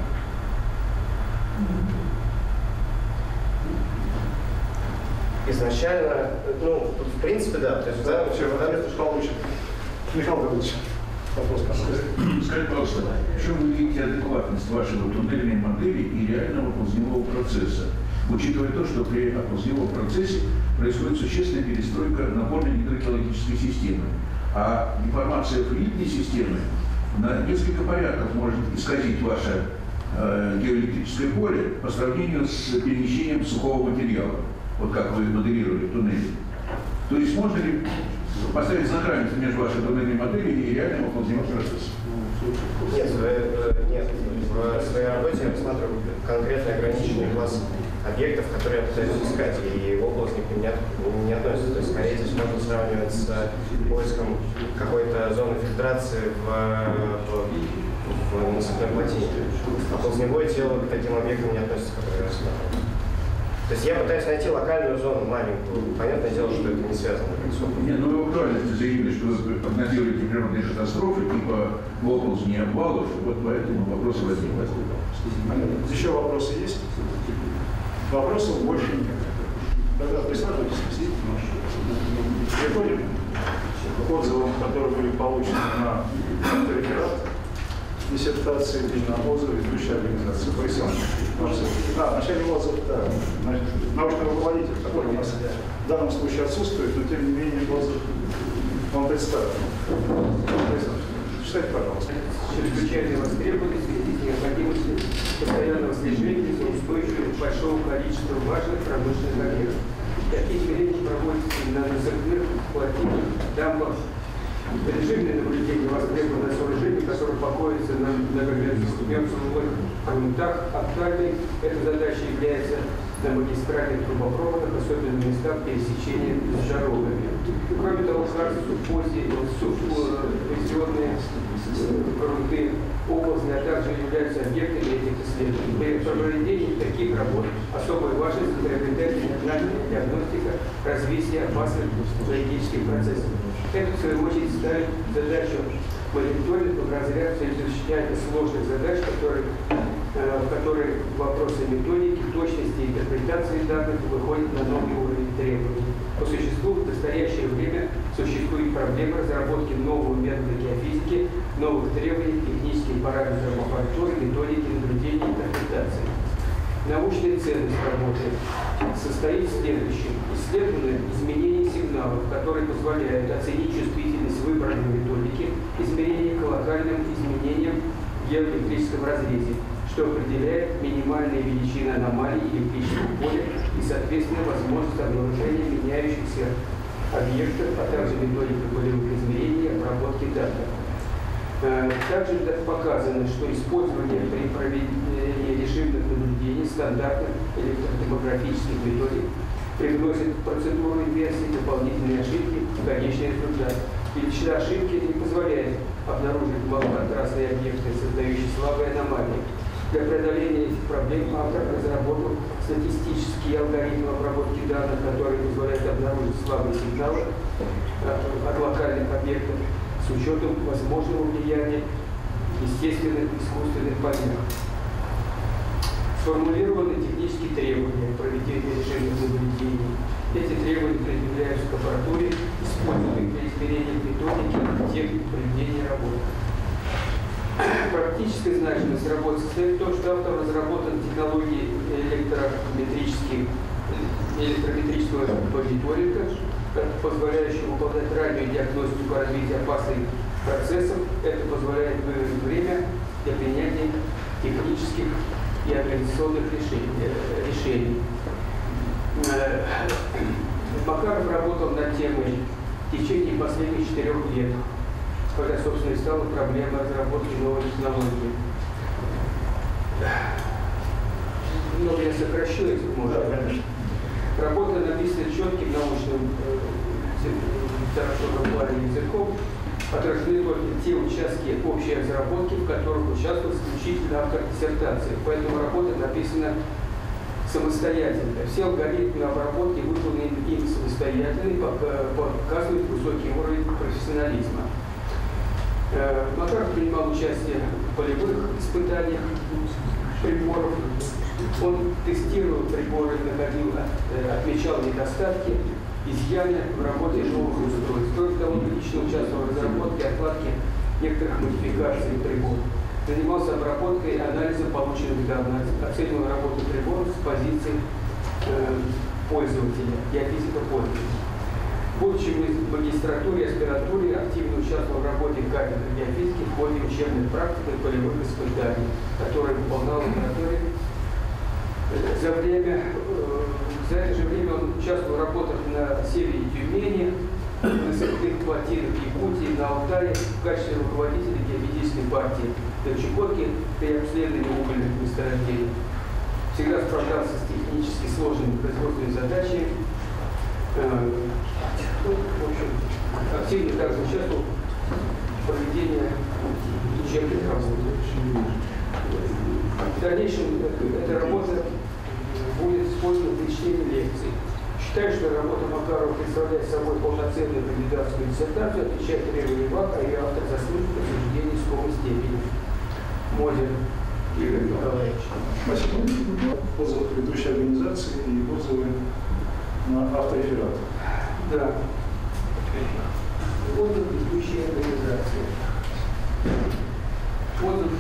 Изначально, ну, в принципе, да. То есть, да, Все, ответ получен. Михаил Гаврилович, вопрос конкретный. Скажите, пожалуйста, в чем вы видите адекватность вашего туннельной модели и реального ползневого процесса? учитывая то, что при отпускном процессе происходит существенная перестройка напорной гидрокеологической системы. А деформация флюидной системы на несколько порядков может исказить ваше э, геоэлектрическое поле по сравнению с перемещением сухого материала, вот как вы моделировали в туннеле. То есть можно ли поставить знак равенства между вашей туннельной моделью и реальным выполнением процесса? Нет, э, нет, в своей работе я рассматриваю конкретно ограниченный класс объектов, которые я пытаюсь искать, и область к ним не, не относится. То есть, скорее, здесь можно сравнивать с поиском какой-то зоны фильтрации в, в, в насыпной плотине. А ползневое тело к таким объектам не относится, которые я рассматриваю. То есть я пытаюсь найти локальную зону, маленькую. Понятное дело, что это не связано с Нет, ну вы в актуальности заявили, что вы прогнозируете природные катастрофы, типа оползней и обвалов, вот поэтому вопросы возникли. Еще вопросы есть? Вопросов больше нет. Тогда присаживайтесь, сидите Переходим к отзывам, которые были получены на реферат диссертации и на отзывы ведущей организации. Борис А, вначале отзыв, да. Научный руководитель, который у нас в данном случае отсутствует, но тем не менее отзыв он представлен. Читайте, пожалуйста. Чрезвычайной востребованности и необходимости постоянного слежения за устойчивостью большого количества важных промышленных объектов. Такие измерения проводятся на насыпных, плотинах, дамбах, Режимное наблюдение востребованное сооружение, которое покоится на многомерцевых грунтах, актуальной эта задача является на магистральных трубопроводах, особенно в местах пересечения с дорогами. Кроме того, кажется, поздние пенсионные грунты области, а также являются объектами этих исследований. При проведении таких работ особой важность приобретает диагностика развития опасных геологических процессов. Это, в свою очередь, ставит задачу мониторинга разряд изучения сложных задач, которые, э, в которые вопросы методики, точности и интерпретации данных выходят на новый уровень требований. По существу, в настоящее время существует проблема разработки нового метода геофизики, новых требований, технических параметров аппаратуры, методики наблюдения и интерпретации. Научная ценность работы состоит в следующем. Исследовано изменение сигналов, которые позволяют оценить чувствительность выбранной методики, измерение к локальным изменениям в геоэлектрическом разрезе, что определяет минимальные величины аномалий электрического поля и, соответственно, возможность обнаружения меняющихся объектов, а также методика полевых измерений и обработки данных. Э, также показано, что использование при проведении режимных наблюдений стандартных электродемографических методик привносит в процедуру инверсии дополнительные ошибки в конечный результат. Величина ошибки не позволяет обнаружить малоконтрастные объекты, создающие слабые аномалии. Для преодоления этих проблем автор разработал статистический алгоритм обработки данных, который позволяет обнаружить слабые сигналы от локальных объектов с учетом возможного влияния естественных искусственных помех. Сформулированы технические требования к проведению режимных наблюдений. Эти требования предъявляются к аппаратуре, используемой для измерения методики и техник проведения работы. Практическая значимость работы состоит в том, что автор разработан технологии электрометрических электрометрического мониторинга, позволяющий выполнять раннюю диагностику развития опасных процессов. Это позволяет выиграть время для принятия технических и организационных решений. Э, Макаров работал над темой в течение последних четырех лет, когда, собственно, и стала проблема разработки новой технологии. Много я сокращу, если можно. Работа написана четким научным хорошо плане языком, отражены только те участки общей разработки, в которых участвовал исключительно автор диссертации. Поэтому работа написана самостоятельно. Все алгоритмы обработки выполнены им самостоятельно и показывают высокий уровень профессионализма. Э, Макаров принимал участие в полевых испытаниях приборов, он тестировал приборы, находил, э, отмечал недостатки, изъяны в работе новых устройств. Кроме того, он лично участвовал в разработке, отладке некоторых модификаций приборов. Занимался обработкой и анализом полученных данных, оценивал работу приборов с позиции э, пользователя, геофизика пользователя. Будучи в магистратуре и аспирантуре, активно участвовал в работе кафедры геофизики в ходе учебной практики полевых испытаний, которые выполнял лаборатории. За, время, э, за это же время он участвовал в работах на севере Тюмени, на сырых плотинах Якутии, на Алтае в качестве руководителя геофизической партии на Чукотке при обследовании угольных месторождений. Всегда справлялся с технически сложными производственными задачами. Э, ну, в общем, активно также участвовал в проведении учебных работ. В дальнейшем эта работа при чтении лекций. Считаю, что работа Макарова представляет собой полноценную кандидатскую диссертацию, отвечает требованиям ВАК, а ее автор заслужит подтверждение скорой степени. Мозер Игорь Николаевич. Спасибо. Отзывы ведущей организации и отзывы на автореферат. Да. Отзыв ведущей организации. Отзыв,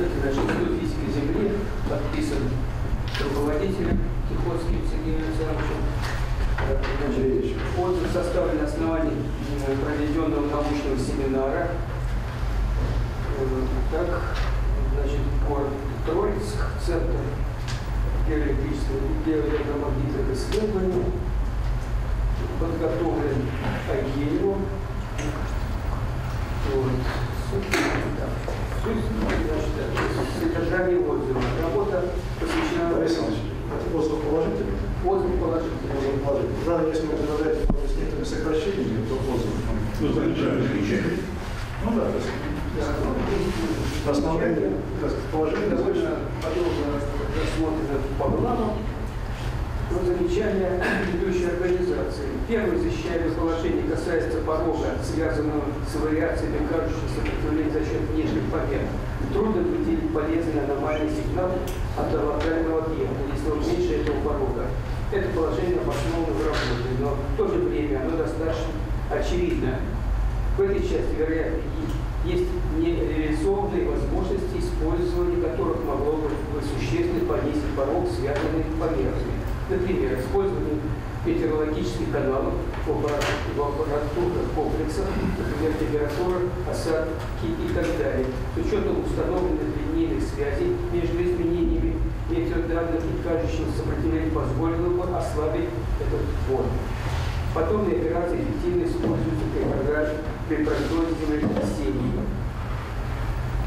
это значит, Институт физики Земли подписан руководителем Тихоцким Сергеем Александровичем. Э, отзыв составлен на основании э, проведенного научного семинара. Э, Так, значит, город Троицк, Центр геоэлектрического геоэлектромагнитных исследований, подготовлен Агеевым. Вот. Суть, значит, содержание отзыва. Работа посвящена... Борис Иванович, отзыв положительный? Отзыв положительный. Отзыв положительный. Правда, если вы предлагаете с некоторыми сокращениями, то отзыв. Ну, замечательно. Ну да, то есть ну, основные положения довольно подробно рассмотрено по плану. Но замечание ведущей организации. Первое защищаемое положение касается порога, связанного с вариациями кажущихся сопротивления за счет внешних помех. Трудно выделить полезный аномальный сигнал от локального объекта, если он меньше этого порога. Это положение обосновано в работе, но в то же время оно достаточно очевидно. В этой части, вероятно, есть нереализованные возможности использования которых могло бы существенно понизить порог, связанный с помехами. Например, использование метеорологических каналов в аппарат- в аппаратурных комплексах, например, температура, осадки и так далее, с учетом установленных линейных связей между изменениями метеоданных и кажущего сопротивления позволило бы ослабить этот фон. Подобные операции эффективно используются при, программе, при прогнозе землетрясений.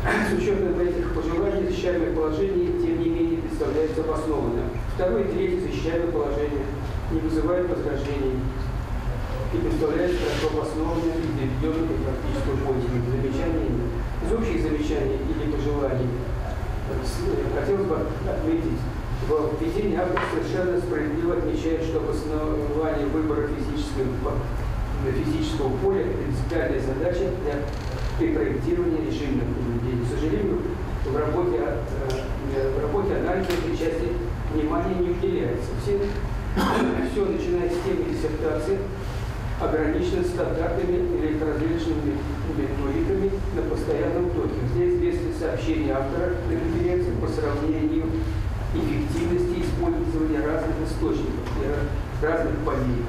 С учетом этих пожеланий защищаемое положение, тем не менее, представляется обоснованным. Второе и третье защищаемое положение не вызывает возражений и представляет хорошо обоснованным и практического пользования. Замечаний. Из общих замечаний или пожеланий хотелось бы отметить, в введении автор совершенно справедливо отмечает, что обоснование выбора физического, физического поля – принципиальная задача для при проектировании режимных наблюдений. К сожалению, в работе, э, в работе анализа этой части внимания не уделяется. Все, все начиная с темы диссертации, ограничено стандартными электроразрядочными методиками на постоянном токе. Здесь известны сообщения автора на конференции по сравнению эффективности использования разных источников и разных полей.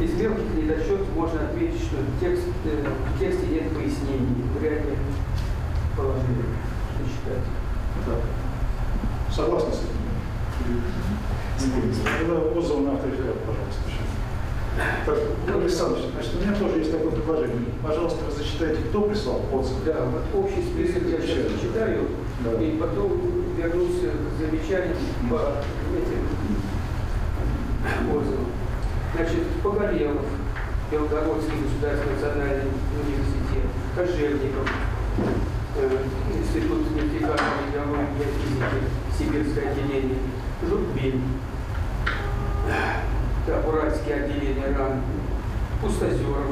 Из мелких недочетов можно отметить, что текст, э, в тексте нет пояснений, вряд ли положили, что считать. Так. Согласны с этим? Будем. Тогда отзыв на автореферат, пожалуйста. Так, Игорь Александрович, значит, у меня тоже есть такое предложение. Пожалуйста, зачитайте, кто прислал отзыв. Да, вот общий список я сейчас зачитаю, Да. и потом вернусь к замечаниям по этим отзывам. Значит, Погорелов, Белгородский государственный национальный университет, Кожевников, э, Институт нефтегазовой и геофизики, Сибирское отделение, Жутбин, так, Уральское отделение РАН, Пустозеров,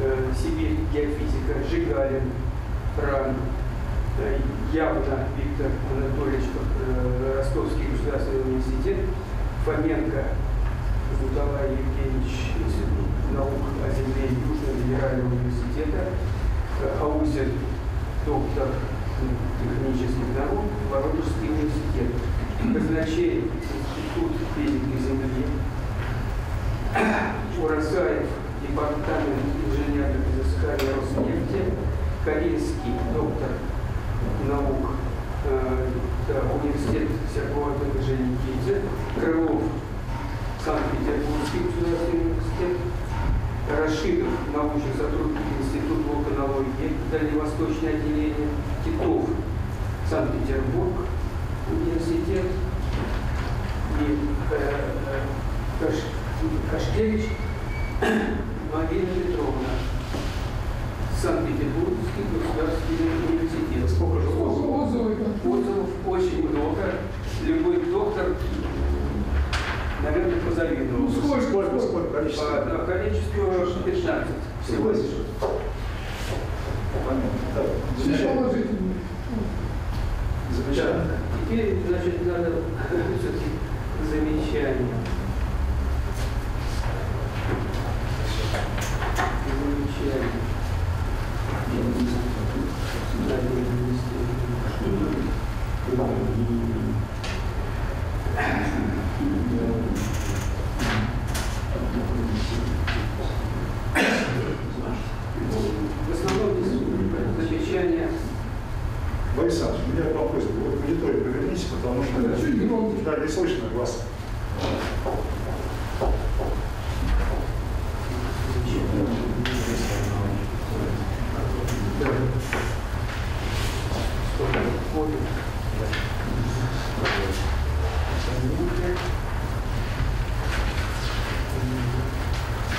э, Сибирь геофизика, Жигалин, РАН, э, явно Виктор Анатольевич, э, Ростовский государственный университет, Фоменко Николай Евгеньевич, Институт наук о земле Южного федерального университета, Аузин, доктор технических наук, Воронежский университет педикой земли. Урозаев, департамент инженерных изысканий Роснефти, корейский доктор наук э, да, университет Серкова Женикидзе, Крылов, Санкт-Петербургский государственный университет, Рашидов, научный сотрудник Института вулканологии, Дальневосточное отделение, Титов, Санкт-Петербург, университет, Кашкевич, Марина Петровна, Санкт-Петербургский государственный университет. Сколько же какие? Отзывов очень много. Любой доктор, наверное, позавидовал. Ну, сколько? Сколько, сколько По количество? да, количеству 15 всего лишь. Замечательно. Теперь, значит, надо все-таки замечания Борис Александрович, у меня вопрос. Вы в аудиторию повернитесь, потому что... Да, не слышно вас.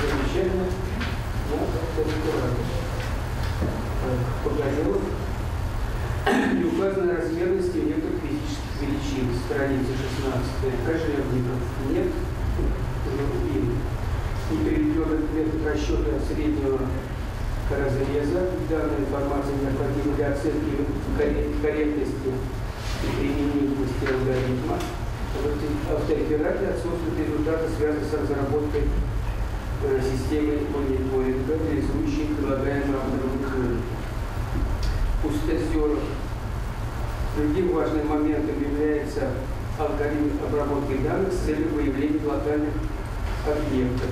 Замечательно. Ну, как-то аккуратно. Погодилов. Не указаны размерности некоторых физических величин. Страница 16. Кожевников нет. И не переведен метод расчета среднего разреза. Данная информация необходима для оценки коррек- корректности и применимости алгоритма. В автореферате отсутствуют результаты, связанные с разработкой э, системы мониторинга, реализующей предлагаемые автором условия. Пустозеров. Другим важным моментом является алгоритм обработки данных с целью выявления локальных объектов.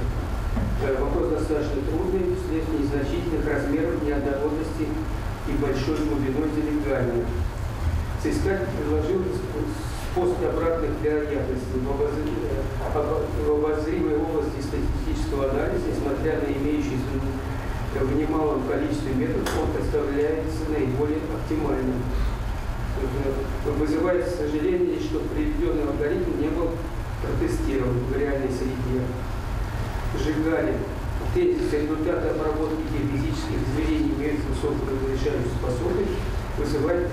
Э, Вопрос достаточно трудный, вследствие незначительных размеров, неоднородности и большой глубиной залегания. Соискатель предложил способ обратных вероятностей э, в обозримой области статистического анализа, несмотря на имеющиеся в немалом количестве методов, он представляется наиболее оптимальным. Э, Вызывает сожаление, что приведенный алгоритм не был протестирован в реальной среде. Жигалин. Тезис результаты обработки геофизических измерений имеют высокую разрешающую способность, вызывает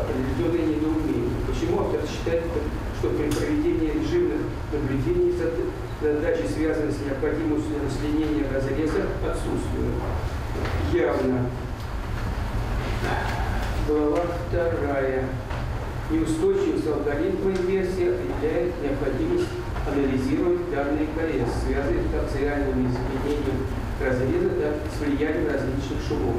определенное недоумение. Почему автор считает, что при проведении режимных наблюдений зад- задачи, связанные с необходимостью расчленения разреза, отсутствуют? Явно. Глава вторая. Неустойчивость алгоритма инверсии определяет необходимость анализировать данные КС, связанные с реальными изменениями разреза, и с влиянием различных шумов.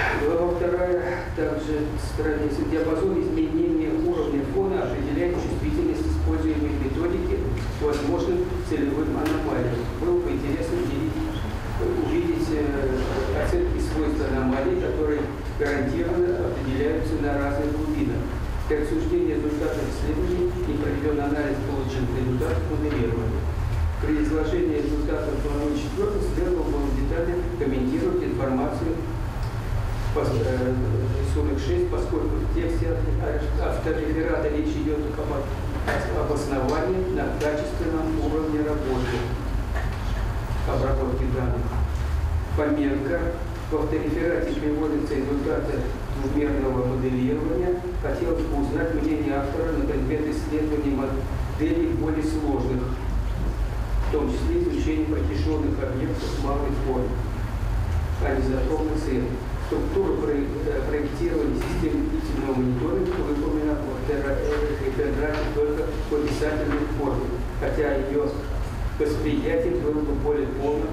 Глава вторая, также страница диапазон изменения уровня фона определяет чувствительность используемой методики к возможным целевым аномалиям. Было бы интересно увидеть, э, оценки свойств аномалий, которые гарантированно определяются на разных глубинах. При обсуждении результатов исследований и проведен анализ полученных результатов моделирования. При изложении результатов главы 4 следовало бы детально комментировать информацию рисунок 6, поскольку в тексте автореферата речь идет об об основании на качественном уровне работы обработки данных. Пометка в автореферате приводятся результаты двумерного моделирования. Хотелось бы узнать мнение автора на предмет исследования моделей более сложных, в том числе изучение прокишенных объектов малой формы, анизотропный цвет. Структура проек- Структуры э, проектирования систем длительного мониторинга выполнена в эргографе только в описательной форме, хотя ее восприятие было бы более полным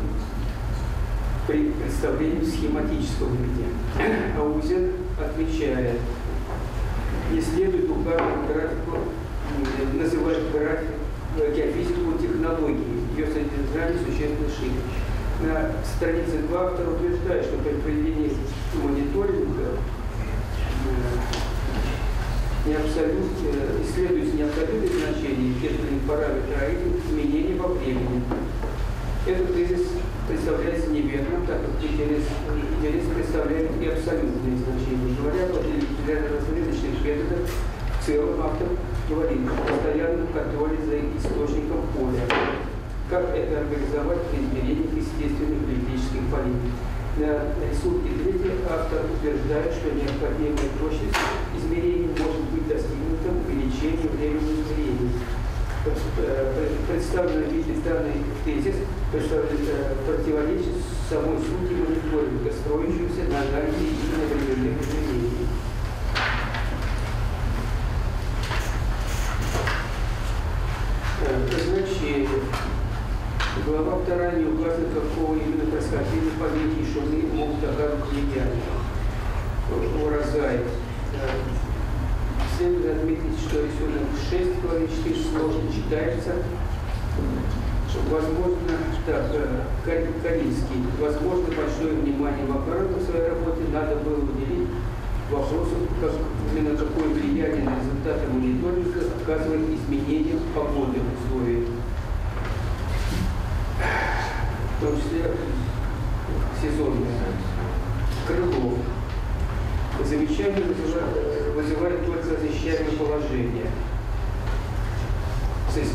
при представлении схематического видения. Аузен отмечает, не следует указывать графику, называть график э, геофизику технологии, ее содержание существенно шире. На странице 2 автор утверждает, что при проведении мониторинга э, не абсолют, исследуется не абсолютное значение естественных параметров, а изменения во времени. Этот тезис представляется неверным, так как интерес, интерес представляет и абсолютные значения. Говоря об разрядочных методах, в целом автор говорит о постоянном контроле за источником поля. Как это организовать при измерениях естественных политических политик? На рисунке 3 автор утверждает, что необходимая точность измерений может быть достигнута увеличением времени измерений. Представленный виде данный тезис противоречит самой сути мониторинга, строящегося на анализе именно временных измерений. Значение Глава вторая не указывает, какого именно происхождения помехи и шумы могут оказывать влияние. Урожай. Следует отметить, что рисунок 6 главе 4 сложно читается. Возможно, так, Каринский, возможно, большое внимание в в своей работе надо было уделить вопросу, как, именно какое влияние на результаты мониторинга оказывает изменение погодных условий в том числе сезонные. Крылов. Замечание вызывает только защищаемое положение.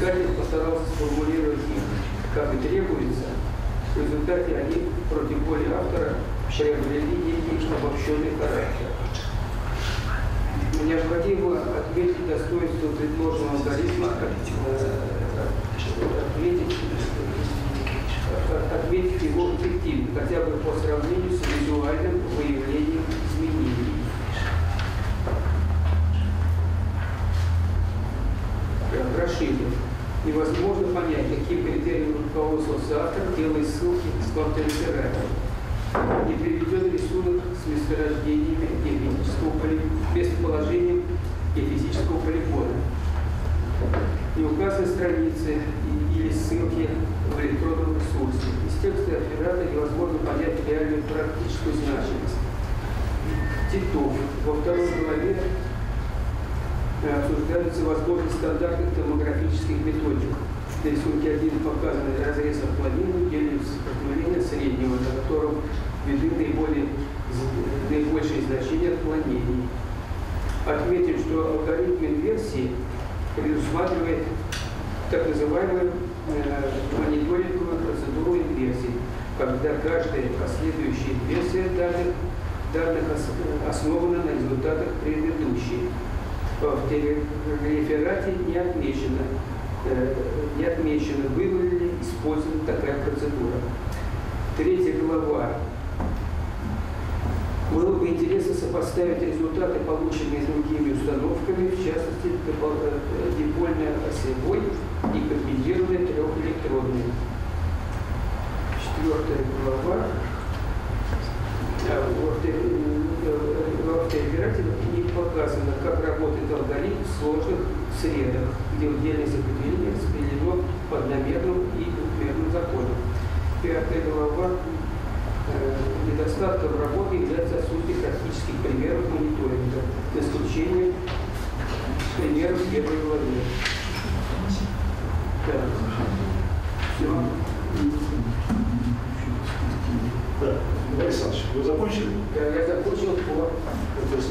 Соискатель постарался сформулировать их, как и требуется. В результате они против воли автора приобрели некий обобщенный характер. Необходимо отметить достоинство предложенного алгоритма, э, отметить отметить его эффективность, хотя бы по сравнению с визуальным выявлением изменений. Расширим. Невозможно понять, каким критерием автор, делая ссылки с контррефератом. Не приведен рисунок с месторождениями геометрического местоположением геофизического полигона. Не указаны страницы или ссылки в электронном ресурсе. Из текста оператора невозможно понять реальную практическую значимость. Титов. Во второй главе э, обсуждаются возможности стандартных томографических методик. На рисунке 1 показаны разрез планины, делим сопротивление среднего, на котором видны наиболее, наибольшие значения отклонений. Отметим, что алгоритм инверсии предусматривает так называемую э, мониторинговую процедуру инверсии, когда каждая последующая инверсия данных, данных основана на результатах предыдущей. В реферате не отмечено, э, не отмечено, была ли использована такая процедура. Третья глава было бы интересно сопоставить результаты, полученные другими установками, в частности, дипольной осевой и комбинированной трехэлектронной. Четвертая глава. А, в автооператоре не показано, как работает алгоритм сложных средах, где удельное сопротивление распределено по одномерным и двухмерным законам. Пятая глава Э, недостатком работы является отсутствие практических примеров мониторинга, за исключением примеров первой главы. Так. Все. Да. Борис Александрович, вы закончили? Да, я закончил по... То есть,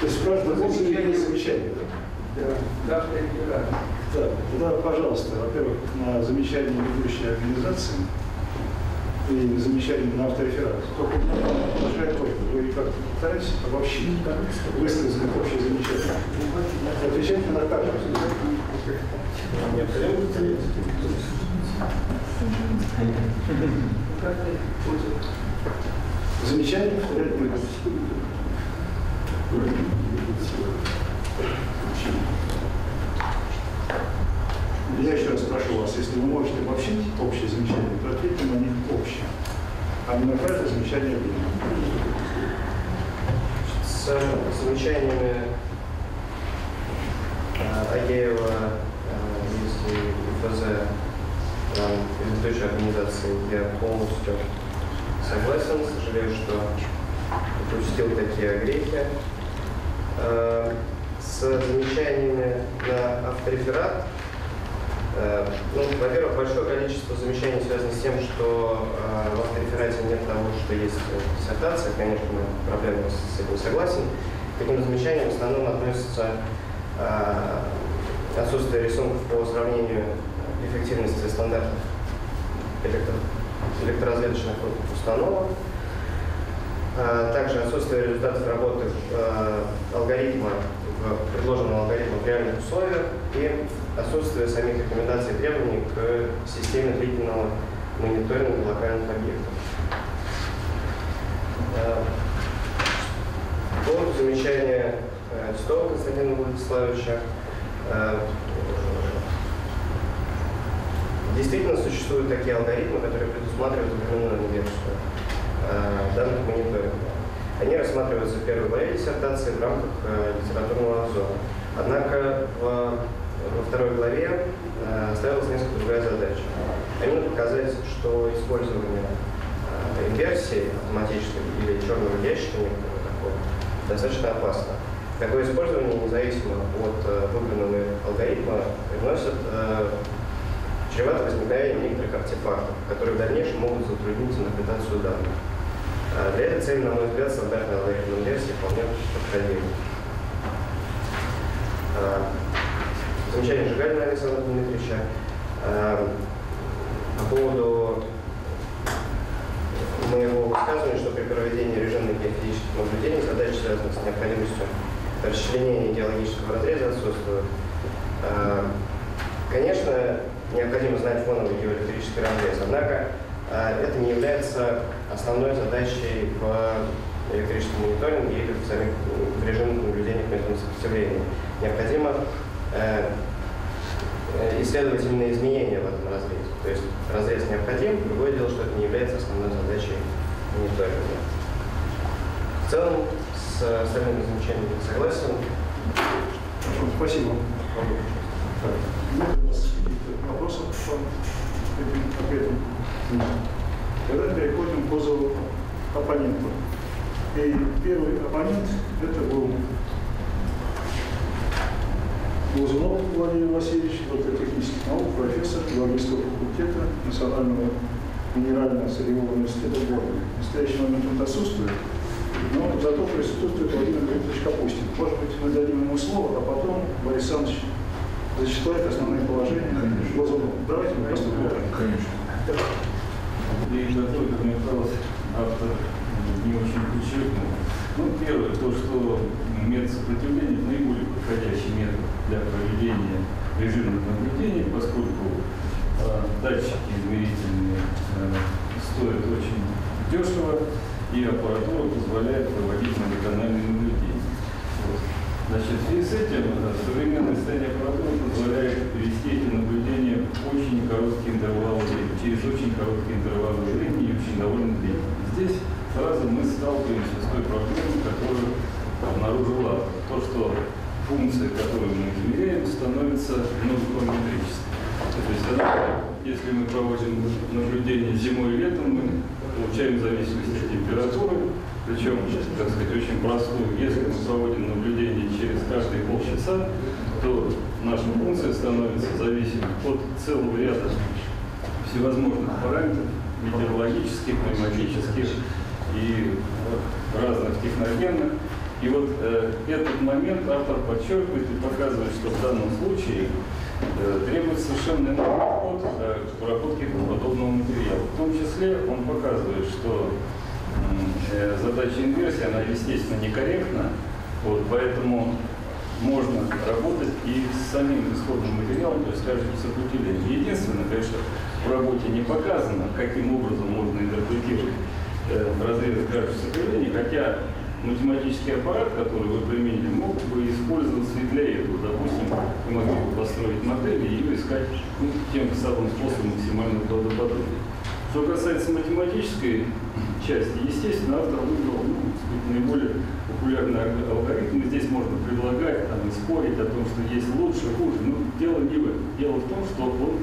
то есть в каждом замечании замечание, да? Да, да, да. Да, пожалуйста, во-первых, на замечание ведущей организации и замечательный на автореферат. Только большая просьба, вы как-то пытаетесь обобщить, высказать как общее замечание. Отвечайте на каждый. Замечание повторять мы я еще раз прошу вас, если вы можете обобщить общее замечание, то ответьте на них общее, а не на каждое замечание отдельно. С замечаниями Агеева и ФЗ предыдущей организации я полностью согласен. Сожалею, что допустил такие огрехи. С замечаниями на автореферат Э, ну, во-первых, большое количество замечаний связано с тем, что э, в автореферате нет того, что есть в диссертации. Конечно, проблема с этим согласен. К таким замечаниям в основном относятся э, отсутствие рисунков по сравнению эффективности стандартов электро электроразведочных установок, а, также отсутствие результатов работы э, алгоритма, предложенного алгоритма в реальных условиях и отсутствие самих рекомендаций и требований к системе длительного мониторинга локальных объектов. Замечанию э, Титова Константина Владиславовича э, действительно существуют такие алгоритмы, которые предусматривают временную версию э, данных мониторинга. Они рассматриваются в первой главе диссертации в рамках литературного обзора. Однако в во второй главе э, ставилась несколько другая задача. А именно показать, что использование э, инверсии автоматической или черного ящика некоторого такого достаточно опасно. Такое использование, независимо от э, выбранного алгоритма, приносит чревато возникновение некоторых артефактов, которые в дальнейшем могут затруднить интерпретацию данных. Для этой цели, на мой взгляд, стандартная алгоритм инверсии вполне подходим. Замечание Жигалина Александра Дмитриевича э, по поводу моего высказывания, что при проведении режимных геофизических наблюдений задачи, связанных с необходимостью расчленения геологического разреза отсутствуют. Э, конечно, необходимо знать фоновый геоэлектрический разрез, однако э, это не является основной задачей в электрическом мониторинге или в, самих, в режимных наблюдениях методом сопротивления. Необходимо Э, исследовать именно изменения в этом разрезе. То есть разрез необходим, другое дело, что это не является основной задачей мониторинга. В целом, с остальными замечаниями согласен. Спасибо. Вопросов по этим ответам? Тогда переходим к позову оппонента. И первый оппонент это был Глазунов Владимир Васильевич, доктор технических наук, профессор Геологического факультета Национального минерального сырьевого университета города. В настоящий момент он отсутствует, но зато присутствует Владимир Викторович Капустин. Может быть, мы дадим ему слово, а потом Борис Александрович зачитает основные положения Глазунова. Давайте мы поступим. Конечно. И за то, как мне казалось, автор не очень подчеркнул. Ну, первое, то, что метод сопротивления наиболее подходящий метод для проведения режимных наблюдений, поскольку э, датчики измерительные э, стоят очень дешево, и аппаратура позволяет проводить многоканальные наблюдения. Вот. Значит, в связи с этим э, современное состояние аппаратуры позволяет вести эти наблюдения очень короткие интервалы времени, через очень короткие интервалы времени и очень довольно длинные. Здесь сразу мы сталкиваемся с той проблемой, которую обнаружила то, что функция, которую мы измеряем, становится многопараметрической. То есть, она, если мы проводим наблюдение зимой и летом, мы получаем зависимость от температуры, причем, так сказать, очень простую. Если мы проводим наблюдение через каждые полчаса, то наша функция становится зависимой от целого ряда всевозможных параметров, метеорологических, климатических и разных техногенных, и вот э, этот момент автор подчеркивает и показывает, что в данном случае э, требуется совершенно иной подход э, к обработке подобного материала. В том числе он показывает, что э, задача инверсии, она, естественно, некорректна, вот, поэтому можно работать и с самим исходным материалом, то есть каждым сопротивлением. Единственное, конечно, в работе не показано, каким образом можно интерпретировать э, разрезы каждого сопротивления, хотя математический аппарат, который вы применили, мог бы использоваться и для этого. Допустим, вы могли бы построить модель и ее искать ну, тем самым способом максимального правдоподобия. Что касается математической части, естественно, автор выбрал ну, наиболее популярный алгоритм. Здесь можно предлагать там, и спорить о том, что есть лучше, хуже. Но дело не в этом. Дело в том, что он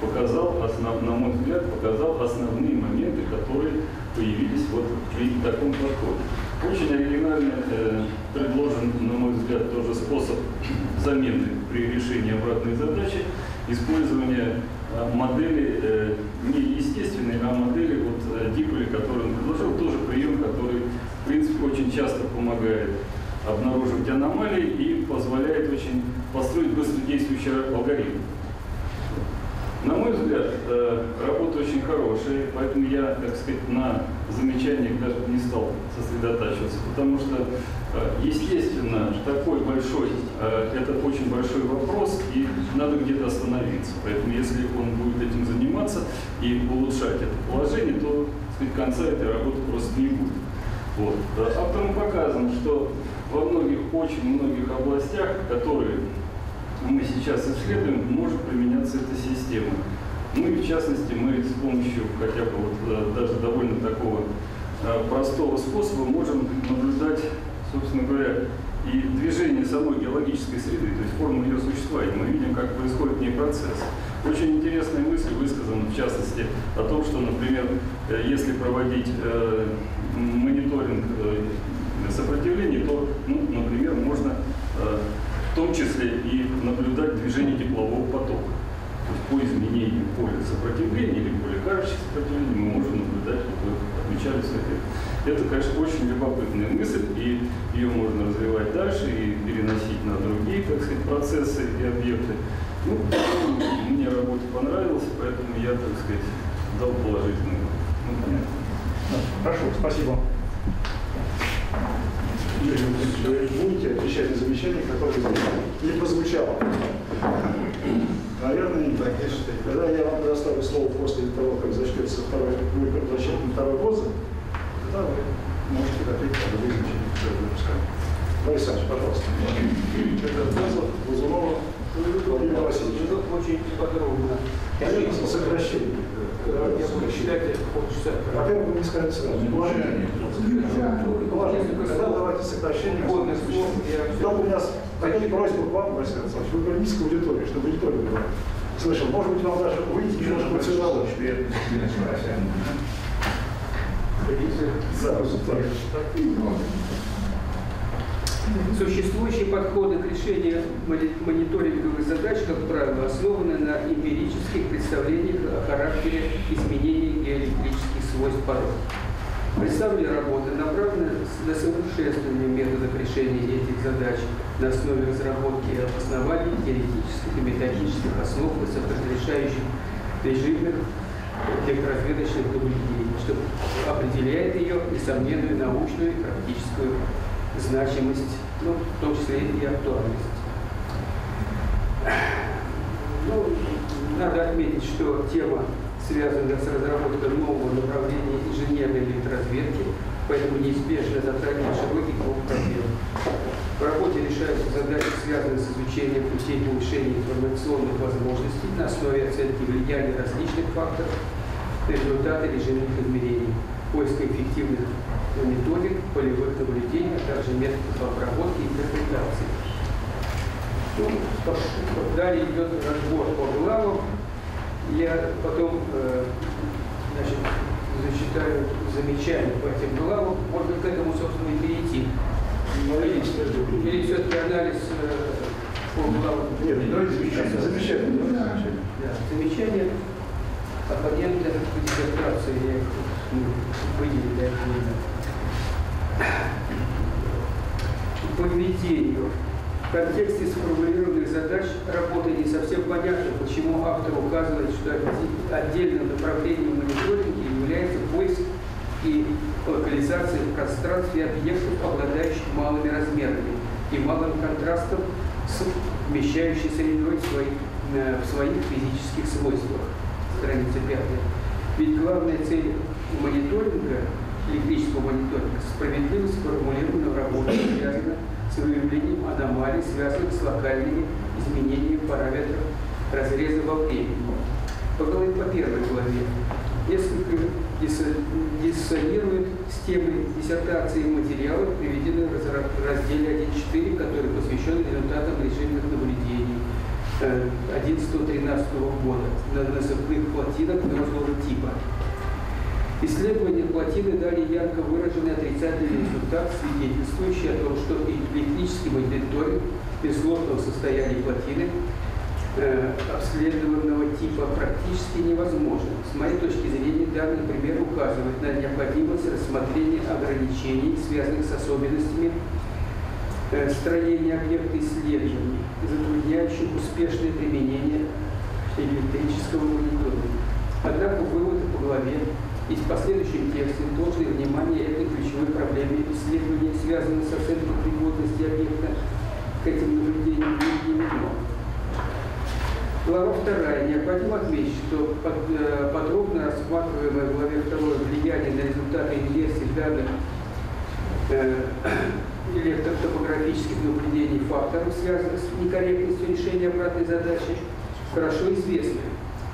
показал, основ, на мой взгляд, показал основные моменты, которые появились вот при таком подходе. Очень оригинально э, предложен, на мой взгляд, тоже способ замены при решении обратной задачи. использования э, модели э, не естественной, а модели вот э, Диполи, который он предложил, тоже прием, который в принципе очень часто помогает обнаруживать аномалии и позволяет очень построить быстродействующий алгоритм. На мой взгляд, э, работа очень хорошая, поэтому я, так сказать, на замечаниях даже не стал сосредотачиваться, потому что, э, естественно, такой большой, э, это очень большой вопрос, и надо где-то остановиться. Поэтому если он будет этим заниматься и улучшать это положение, то, сказать, конца этой работы просто не будет. Вот. Авторам показано, что во многих, очень многих областях, которые мы сейчас исследуем, может применяться эта система. Ну и в частности мы с помощью хотя бы вот э, даже довольно такого э, простого способа можем наблюдать, собственно говоря, и движение самой геологической среды, то есть форму ее существования. Мы видим, как происходит в ней процесс. Очень интересная мысль высказана, в частности, о том, что, например, э, если проводить мониторинг сопротивления, то, ну, например, можно в том числе и наблюдать движение теплового потока. То есть по изменению поля сопротивления или поля кажущего сопротивления мы можем наблюдать, как отмечались эффект. Это, конечно, очень любопытная мысль, и ее можно развивать дальше и переносить на другие, так сказать, процессы и объекты. Ну, мне работа понравилась, поэтому я, так сказать, дал положительный. Ну, понятно. Хорошо, спасибо. Вы будете отвечать на замечания, которые не прозвучало? Наверное, не так. Когда я вам предоставлю слово после того, как зачтется второй, вы зачтете второй отзыв, тогда вы можете ответить на другие замечания, которые выпускали. Борис Александрович, пожалуйста. Это отзыв Лазунова Владимир Васильевич. Очень подробно. Сокращение. Я буду считать полчаса. Во-первых, вы не сказали сразу. Тогда давайте сокращение. Вводный слов. Я у меня такие просьбы к вам, Василий Александрович, вы повернитесь к аудитории, чтобы аудитория была. Слышал, может быть, вам даже выйти немножко по цветовой. Да, Существующие подходы к решению мониторинговых задач, как правило, основаны на эмпирических представлениях о характере изменений геоэлектрических свойств пород. Представленные работы направлены на совершенствование методов решения этих задач на основе разработки и обоснований теоретических и методических основ высокорешающих режимных электрозведочных наблюдений, что определяет ее несомненную научную и практическую значимость, ну, в том числе и актуальность. Ну, надо отметить, что тема связана с разработкой нового направления инженерной электроразведки, поэтому неизбежно затрагивает широкий круг проблем. В работе решаются задачи, связанные с изучением путей повышения информационных возможностей на основе оценки влияния различных факторов результаты режимных измерений, поиска эффективных методик, полевых наблюдений, а также методов обработки и интерпретации. Ну, далее идет разбор по главам. Я потом э, значит, зачитаю замечания по этим главам. Можно к этому, собственно, и перейти. Или, или все-таки анализ э, по главам? Нет, давайте замечания. Замечания. Да, замечания оппонента диссертации я их ну, выделил для этого по введению. В контексте сформулированных задач работы не совсем понятно, почему автор указывает, что отдельным направлением мониторинга является поиск и локализация в пространстве объектов, обладающих малыми размерами и малым контрастом с вмещающей средой своих, э, в своих физических свойствах. Страница 5. Ведь главная цель мониторинга электрического мониторинга справедливо сформулированную работу связана с выявлением аномалий, связанных с локальными изменениями параметров разреза во времени. По, по первой главе несколько диссонирует с темой диссертации материалов, приведенных в разделе 1.4, который посвящен результатам режимных наблюдений 11-13 э, года на насыпных плотинах мерзлого типа. Исследования плотины дали ярко выраженный отрицательный результат, свидетельствующий о том, что электрический мониторинг при сложном состоянии плотины э, обследованного типа практически невозможно. С моей точки зрения, данный пример указывает на необходимость рассмотрения ограничений, связанных с особенностями э, строения объекта исследований, затрудняющих успешное применение электрического мониторинга. Однако выводы по главе и в последующем тексте должное внимание этой ключевой проблеме исследования, связанной с оценкой пригодности объекта к этим наблюдениям, не введено. Глава вторая. Необходимо отметить, что под, э, подробно рассматриваемое в главе второй влияние на результаты инверсии данных э, электротопографических наблюдений факторов, связанных с некорректностью решения обратной задачи, хорошо известны.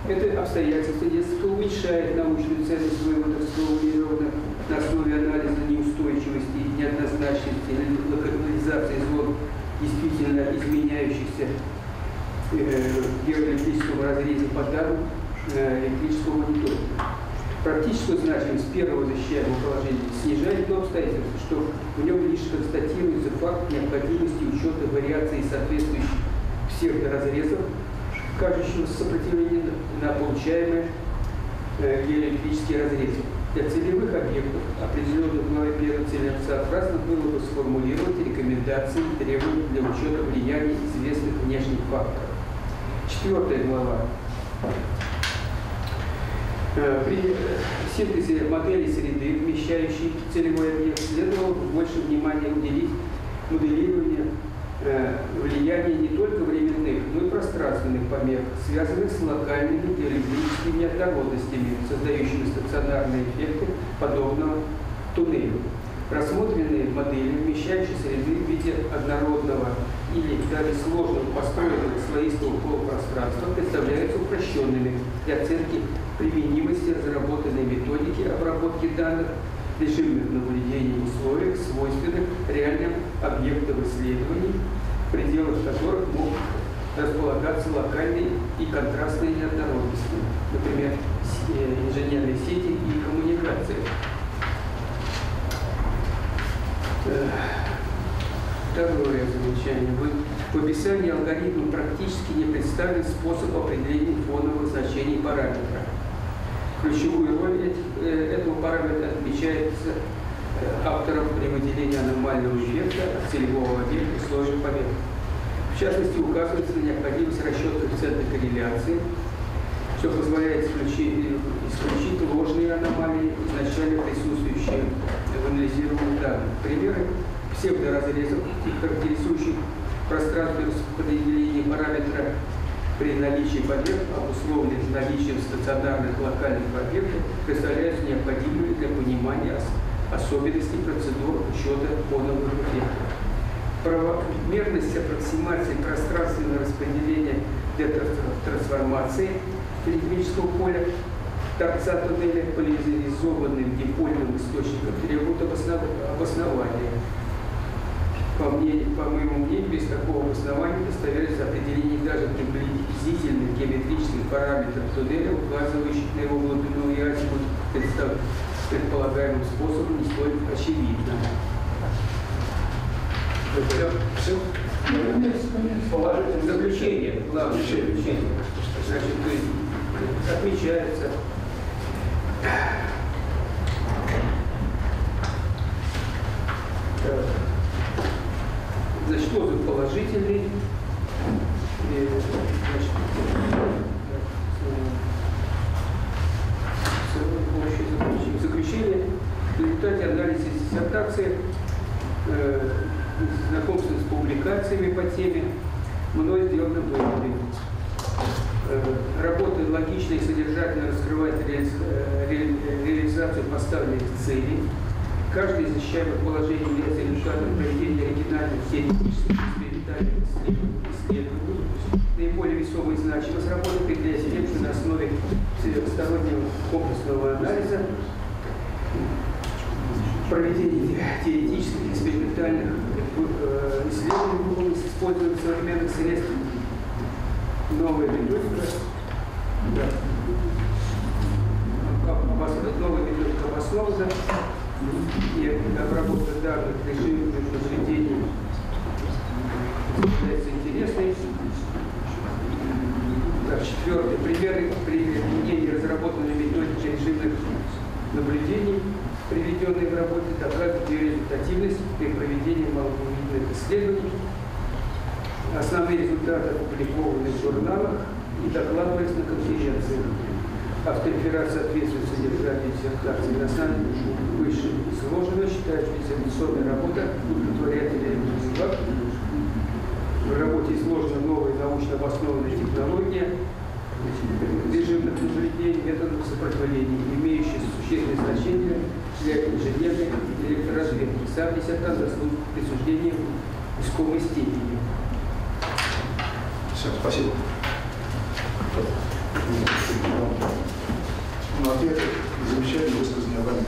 Это обстоятельство несколько уменьшает научную ценность выводов, сформулированных на основе анализа неустойчивости и неоднозначности локализации зон, действительно изменяющихся э, геоэлектрическом разрезе по данным электрического мониторинга. Практическую значимость первого защищаемого положения снижает то обстоятельство, что в нем лишь констатируется факт необходимости учета вариаций соответствующих псевдоразрезов кажущегося сопротивления на получаемые э, геоэлектрические разрезы. Для целевых объектов, определенных в главе 1 целесообразно было бы сформулировать рекомендации и требования для учета влияния известных внешних факторов. Четвертая глава. Э, при синтезе модели среды, вмещающей целевой объект, следовало больше внимания уделить моделированию влияние не только временных, но и пространственных помех, связанных с локальными геоэлектрическими неоднородностями, создающими стационарные эффекты подобного туннелю. Рассмотренные модели, вмещающие среды в виде однородного или даже сложного построенного слоистого полупространства, представляются упрощенными для оценки применимости разработанной методики обработки данных режимных наблюдений в условиях, свойственных реальным объектам исследований, в пределах которых могут располагаться локальные и контрастные неоднородности, например, э, инженерные сети и коммуникации. Э, второе замечание. В описании алгоритма практически не представлен способ определения фоновых значений параметра Ключевую роль э, этого параметра отмечается э, автором при выделении аномального эффекта от целевого объекта сложных поверх. В частности, указывается на необходимость расчета коэффициента корреляции, что позволяет исключить, исключить ложные аномалии, изначально присутствующие в анализируемых данных. Примеры псевдоразрезов, характеризующих пространство распределения параметра при наличии побед, обусловленных наличием стационарных локальных объектов, представляются необходимыми для понимания особенностей процедур учета фоновых эффектов. Правомерность аппроксимации пространственного распределения для трансформации электрического поля торца туннеля поляризованным дипольным источником требует обоснования по, мнению, по моему мнению, без такого обоснования достоверность определений даже приблизительных геометрических параметров туннеля, указывающих на его глубину и азимут, предполагаемым способом не столь очевидно. Все? Все? Положительное заключение, главное заключение. Значит, отмечается Yeah значит, отзыв положительный. И, значит, заключение. В результате анализа диссертации, э, знакомства с публикациями по теме, мной сделаны выводы. Э, работа логично и содержательно раскрывает ре, ре, реализацию поставленных целей, Каждое из положений является результатом проведения оригинальных теоретических экспериментальных исследований. Наиболее весомой значимость работы для исследования на основе всестороннего комплексного анализа проведение теоретических экспериментальных э, исследований было с использованием современных средств. Новая методика. Да. Новая методика обоснована и обработка данных режимных учреждений является интересной. Четвертое. Примеры применения разработанной методики режимных наблюдений, приведенные в работе, доказывают ее результативность при проведении малопомительных исследований. Основные результаты опубликованы в журналах и докладываются на конференциях. Автореферат соответствует содержанию диссертации на основе выше изложенного, считает, что диссертационная работа удовлетворяет результат. В работе изложена новая научно обоснованная технология режимных наблюдений, методов сопротивления, имеющие существенное значение для инженерной электроразведки. Сам диссертант заслужит присуждения искомой степени. Все, спасибо. Ответы, замечания, высказанные вами.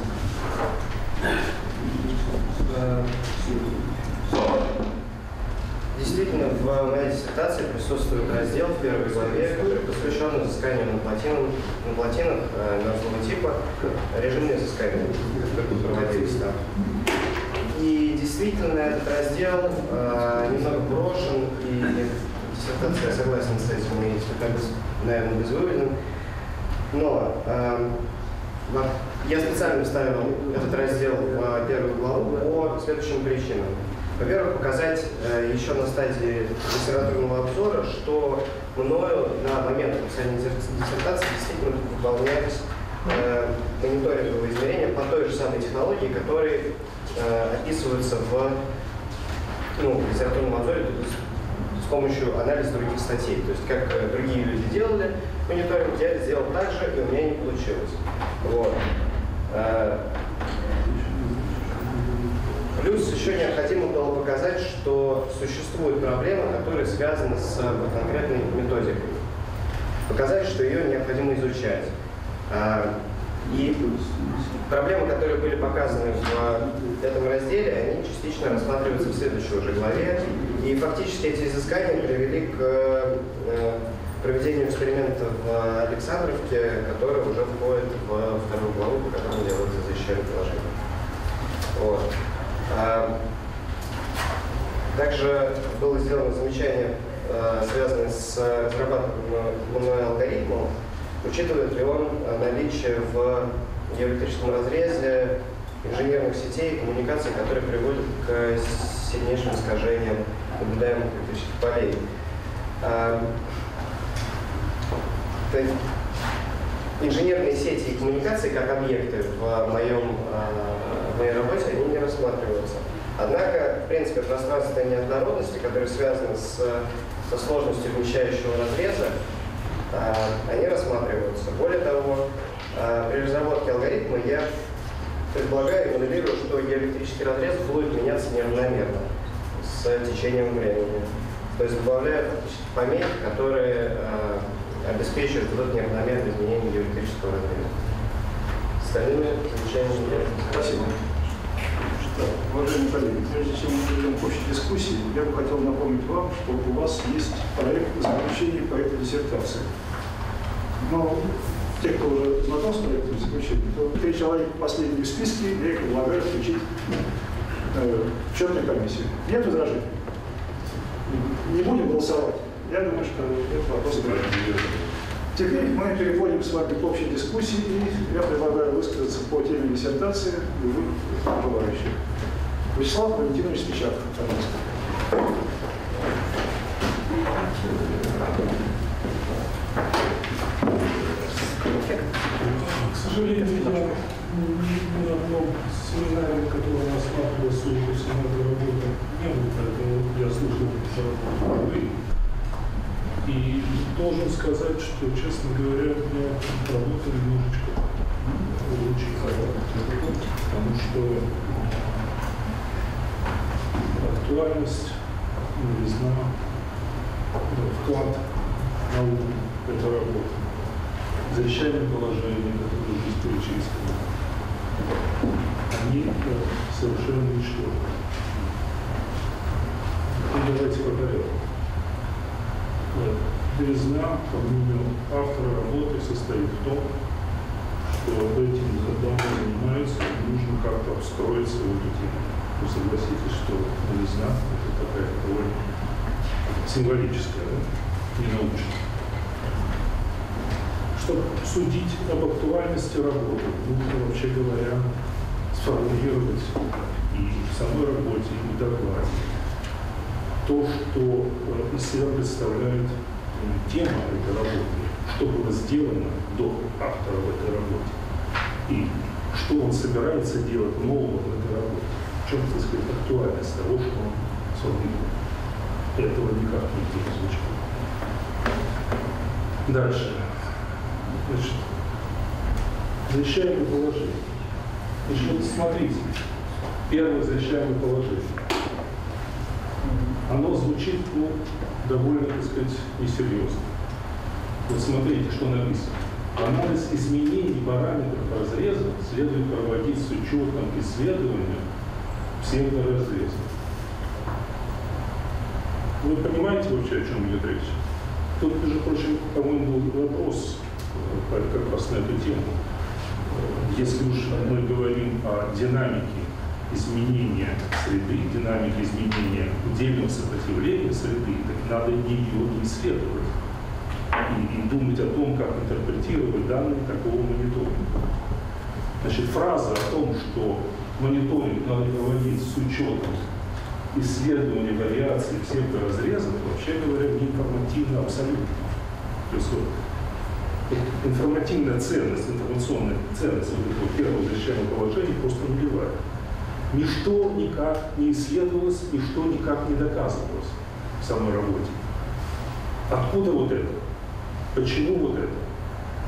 Действительно, в моей диссертации присутствует раздел в первой главе, который посвящен изысканию на, плотинах, на плотинах э, мерзлого типа, режимные изыскания, которые проводились там. И действительно, этот раздел э, немного брошен, и диссертация, я согласен с этим, и слегка, наверное, безвыводен. Но э, я специально ставил этот раздел в первую главу по следующим причинам. Во-первых, показать э, еще на стадии литературного обзора, что мною на момент написания диссертации действительно выполнялись э, мониторинговые измерения по той же самой технологии, которые э, описываются в ну, литературном обзоре с помощью анализа других статей. То есть, как э, другие люди делали мониторинг, я сделал так же, и у меня не получилось. Вот. Э, Плюс еще необходимо было показать, что существует проблема, которая связана с конкретной методикой. Показать, что ее необходимо изучать. А, и проблемы, которые были показаны в этом разделе, они частично рассматриваются в следующей уже главе. И фактически эти изыскания привели к э, проведению эксперимента в Александровке, который уже входит в вторую главу, по которому делается защищаемое положение. Вот. А, также было сделано замечание, а, связанное с разрабатываемым алгоритмом, учитывает ли он наличие в геоэлектрическом разрезе инженерных сетей и коммуникаций, которые приводят к сильнейшим искажениям наблюдаемых электрических полей. А, инженерные сети и коммуникации как объекты в, моем, в моей работе они не рассматриваются. Однако, в принципе, пространственной неоднородности, которые связаны с, со сложностью вмещающего разреза, они рассматриваются. Более того, при разработке алгоритма я предполагаю и моделирую, что геоэлектрический разрез будет меняться неравномерно с течением времени. То есть добавляю фактически помехи, которые обеспечивает вот это неравномерное изменение геоэлектрического разреза. Остальными замечаниями нет. Спасибо. Уважаемые коллеги, прежде чем мы перейдем к общей дискуссии, я бы хотел напомнить вам, что у вас есть проект заключения по этой диссертации. Но те, кто уже знаком с проектом заключения, то три человека последние в списке, я их предлагаю включить э, в черную комиссию. Нет возражений? Не будем голосовать. Я думаю, что этот вопрос. Теперь мы переходим с вами к общей дискуссии, и я предлагаю высказаться по теме диссертации любых желающих. Вячеслав Валентинович Спичак, пожалуйста. К сожалению, я ни на одном семинаре, который рассматривал судьбу Сената работы, не был, поэтому я слушал впервые. И должен сказать, что, честно говоря, мне работа немножечко очень потому что актуальность, новизна, вклад науки в эту работу, завещание положения, которое здесь перечислено, они совершенно ничто. И давайте по порядку. Белизна, по автора работы, состоит в том, что этим заданием занимаются, нужно как-то обстроиться в эту тему. Вы согласитесь, что белизна – это такая довольно символическая, да? не научная. чтобы судить об актуальности работы, нужно, вообще говоря, сформулировать и в самой работе, и в докладе то, что э, из себя представляет тема этой работы, что было сделано до автора в этой работе, и что он собирается делать нового в этой работе, в чем, так сказать, актуальность того, что он сформулировал. Этого никак нигде не звучало. Дальше. Значит, защищаемое положение. Значит, смотрите, первое защищаемое положение. Оно звучит, ну, довольно, так сказать, несерьезно. Вот смотрите, что написано. Анализ изменений параметров разреза следует проводить с учетом исследования псевдоразреза. Вы понимаете вообще, о чем идет речь? Тут, между прочим, по-моему, был вопрос э, как раз на эту тему. Э, если уж мы говорим о динамике изменения среды, динамики изменения удельного сопротивления среды, так надо ее исследовать и, и думать о том, как интерпретировать данные такого мониторинга. Значит, фраза о том, что мониторинг надо проводить с учетом исследования вариаций всех разрезов, вообще говоря, не информативно абсолютно. То есть вот, информативная ценность, информационная ценность вот этого первого защищаемого положения просто нулевая. Ничто никак не исследовалось, ничто никак не доказывалось в самой работе. Откуда вот это? Почему вот это?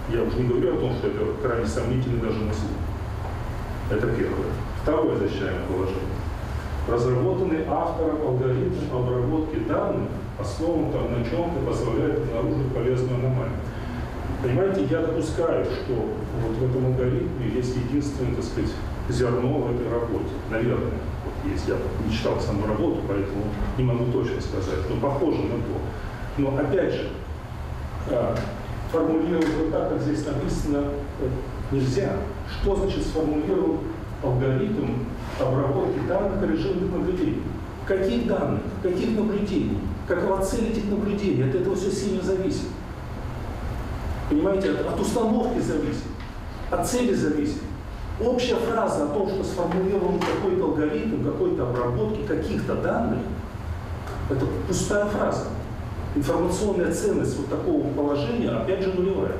Я уже не говорю о том, что это крайне сомнительно даже слух. Это первое. Второе защищаемое положение. Разработанный автором алгоритм обработки данных, основан там на чем-то, позволяет обнаружить полезную аномалию. Понимаете, я допускаю, что вот в этом алгоритме есть единственное, так сказать, зерно в этой работе. Наверное, вот есть. Я не читал саму работу, поэтому не могу точно сказать, но похоже на то. Но опять же, а, формулировать вот так, как здесь написано, э, нельзя. Что значит сформулировал алгоритм обработки данных режимных наблюдений? Каких данных? Каких наблюдений? Какова цель этих наблюдений? От этого все сильно зависит. Понимаете, от, от установки зависит, от цели зависит. Общая фраза о том, что сформулирован какой-то алгоритм, какой-то обработки каких-то данных, это пустая фраза. Информационная ценность вот такого положения, опять же, нулевая.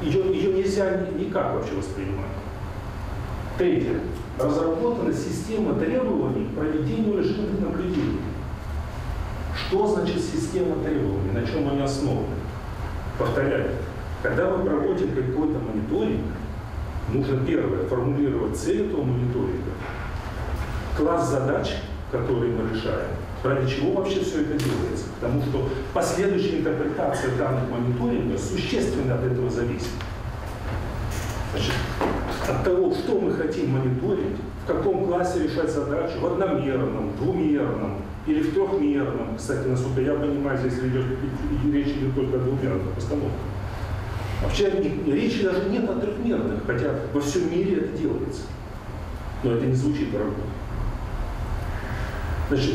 Ее, ее нельзя никак вообще воспринимать. Третье. Разработана система требований к проведению режимных наблюдений. Что значит система требований? На чем они основаны? Повторяю, когда мы проводим какой-то мониторинг, нужно первое формулировать цель этого мониторинга, класс задач, которые мы решаем, ради чего вообще все это делается. Потому что последующая интерпретация данных мониторинга существенно от этого зависит. Значит, от того, что мы хотим мониторить, в каком классе решать задачу, в одномерном, двумерном или в трехмерном. Кстати, насколько я понимаю, здесь речь идет только о двумерных постановках. Вообще речи даже нет о трехмерных, хотя во всем мире это делается. Но это не звучит дорого. Значит,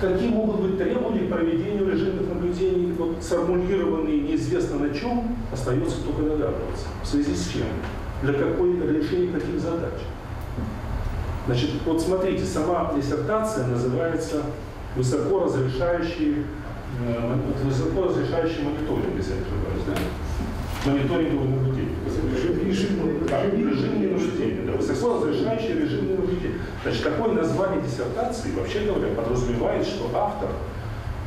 какие могут быть требования к проведению режимных наблюдений, вот, сформулированные неизвестно на чем, остается только догадываться. В связи с чем? Для какой решения каких задач? Значит, вот смотрите, сама диссертация называется высоко разрешающий, э, высоко разрешающий мониторинг, если я не ошибаюсь, да? Мониторинговое наблюдение. Режимное наблюдение, да, высоко разрешающее режимное наблюдение. Значит, такое название диссертации, вообще говоря, подразумевает, что автор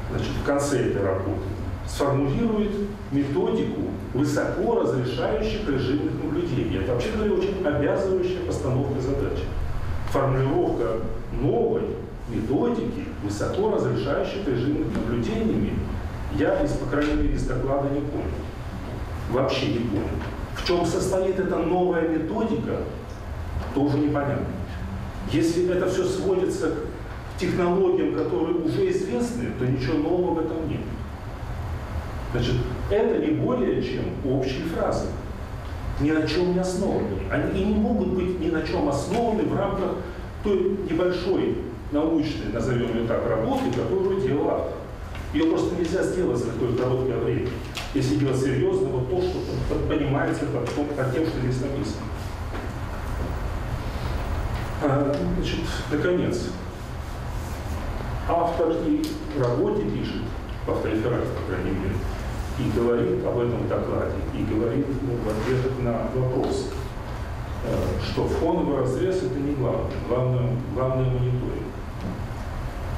значит, в конце этой работы сформулирует методику высоко разрешающих режимных наблюдений. Это, вообще говоря, очень обязывающая постановка задачи. Формулировка новой методики высоко разрешающих режимных наблюдениями я, из, по крайней мере, из доклада не понял вообще не понял. В чем состоит эта новая методика, тоже непонятно. Если это все сводится к технологиям, которые уже известны, то ничего нового в этом нет. Значит, это не более чем общие фразы, ни на чем не основаны. Они и не могут быть ни на чем основаны в рамках той небольшой научной, назовем ее так, работы, которую делал автор. Ее просто нельзя сделать за такое короткое время. Если делать серьезно, вот то, что понимается под, под тем, что здесь написано. А, значит, наконец, автор и в работе пишет, в автореферате, по крайней мере, и говорит об этом докладе, и говорит ну, в ответах на вопросы, э, что фоновый разрез это не главное, главное, главное мониторинг.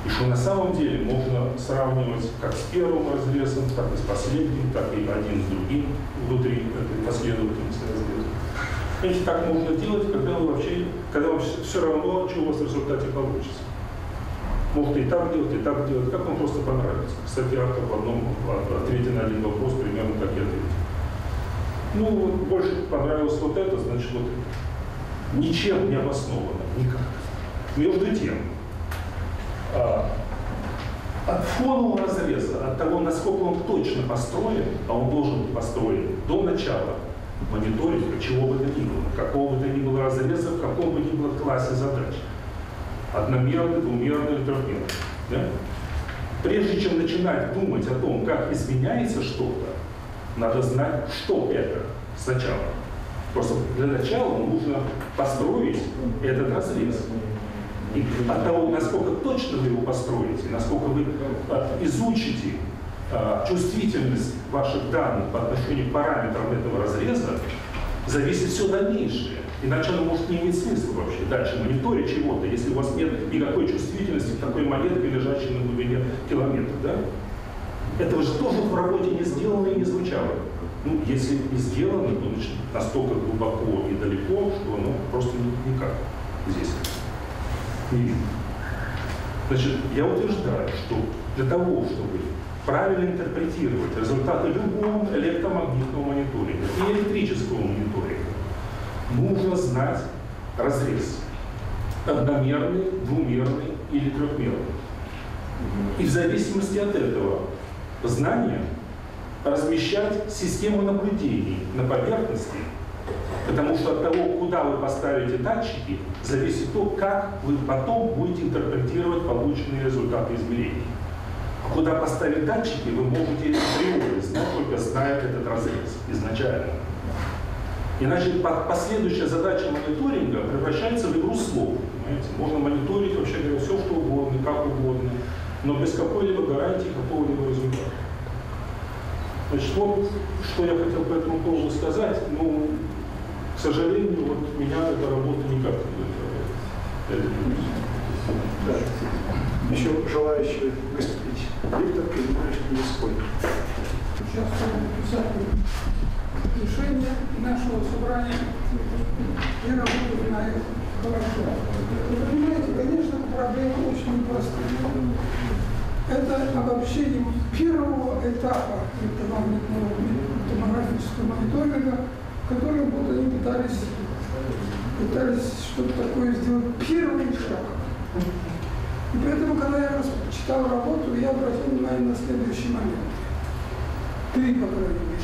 И что на самом деле можно сравнивать как с первым разрезом, так и с последним, так и один с другим внутри этой последовательности разреза. Если так можно делать, когда вы вообще, когда вам все равно, что у вас в результате получится. Может и так делать, и так делать, как вам просто понравится. Кстати, автор в одном ответе на один вопрос примерно так и ответил. Ну, больше понравилось вот это, значит, вот. Ничем не обосновано, никак. Между тем, от фонового разреза, от того, насколько он точно построен, а он должен быть построен до начала мониторинга, чего бы то ни было, какого бы то ни было разреза, в каком бы ни было классе задач. Одномерный, двумерный трехмерный. Да? Прежде чем начинать думать о том, как изменяется что-то, надо знать, что это сначала. Просто для начала нужно построить этот разрез. И от того, насколько точно вы его построите, насколько вы а, изучите а, чувствительность ваших данных по отношению к параметрам этого разреза, зависит все дальнейшее. Иначе оно может не иметь смысла вообще дальше мониторить чего-то, если у вас нет никакой чувствительности к такой монетке, лежащей на глубине километра. Да? Этого же тоже в работе не сделано и не звучало. Ну, если не сделано, то значит, настолько глубоко и далеко, что оно просто никак здесь Значит, я утверждаю, что для того, чтобы правильно интерпретировать результаты любого электромагнитного мониторинга и электрического мониторинга, нужно знать разрез. Одномерный, двумерный или трехмерный. И в зависимости от этого знания размещать систему наблюдений на поверхности, потому что от того, куда вы поставите датчики, зависит то, как вы потом будете интерпретировать полученные результаты измерений. А куда поставить датчики, вы можете априори знать, только зная этот разрез изначально. Иначе последующая задача мониторинга превращается в игру слов. Понимаете? Можно мониторить, вообще говоря, все, что угодно, как угодно, но без какой-либо гарантии какого-либо результата. Значит, вот что я хотел по этому поводу сказать. Ну, сожалению, вот меня эта работа никак не удовлетворяет. Да. Еще желающие выступить. Виктор Казимирович Леской. Сейчас написать решение нашего собрания и работать на это хорошо. Вы понимаете, конечно, проблема очень непростая. Это обобщение первого этапа электромагнитного томографического мониторинга, в котором вот они пытались, пытались что-то такое сделать первый шаг. И поэтому, когда я читал работу, я обратил внимание на следующий момент. Три, по крайней мере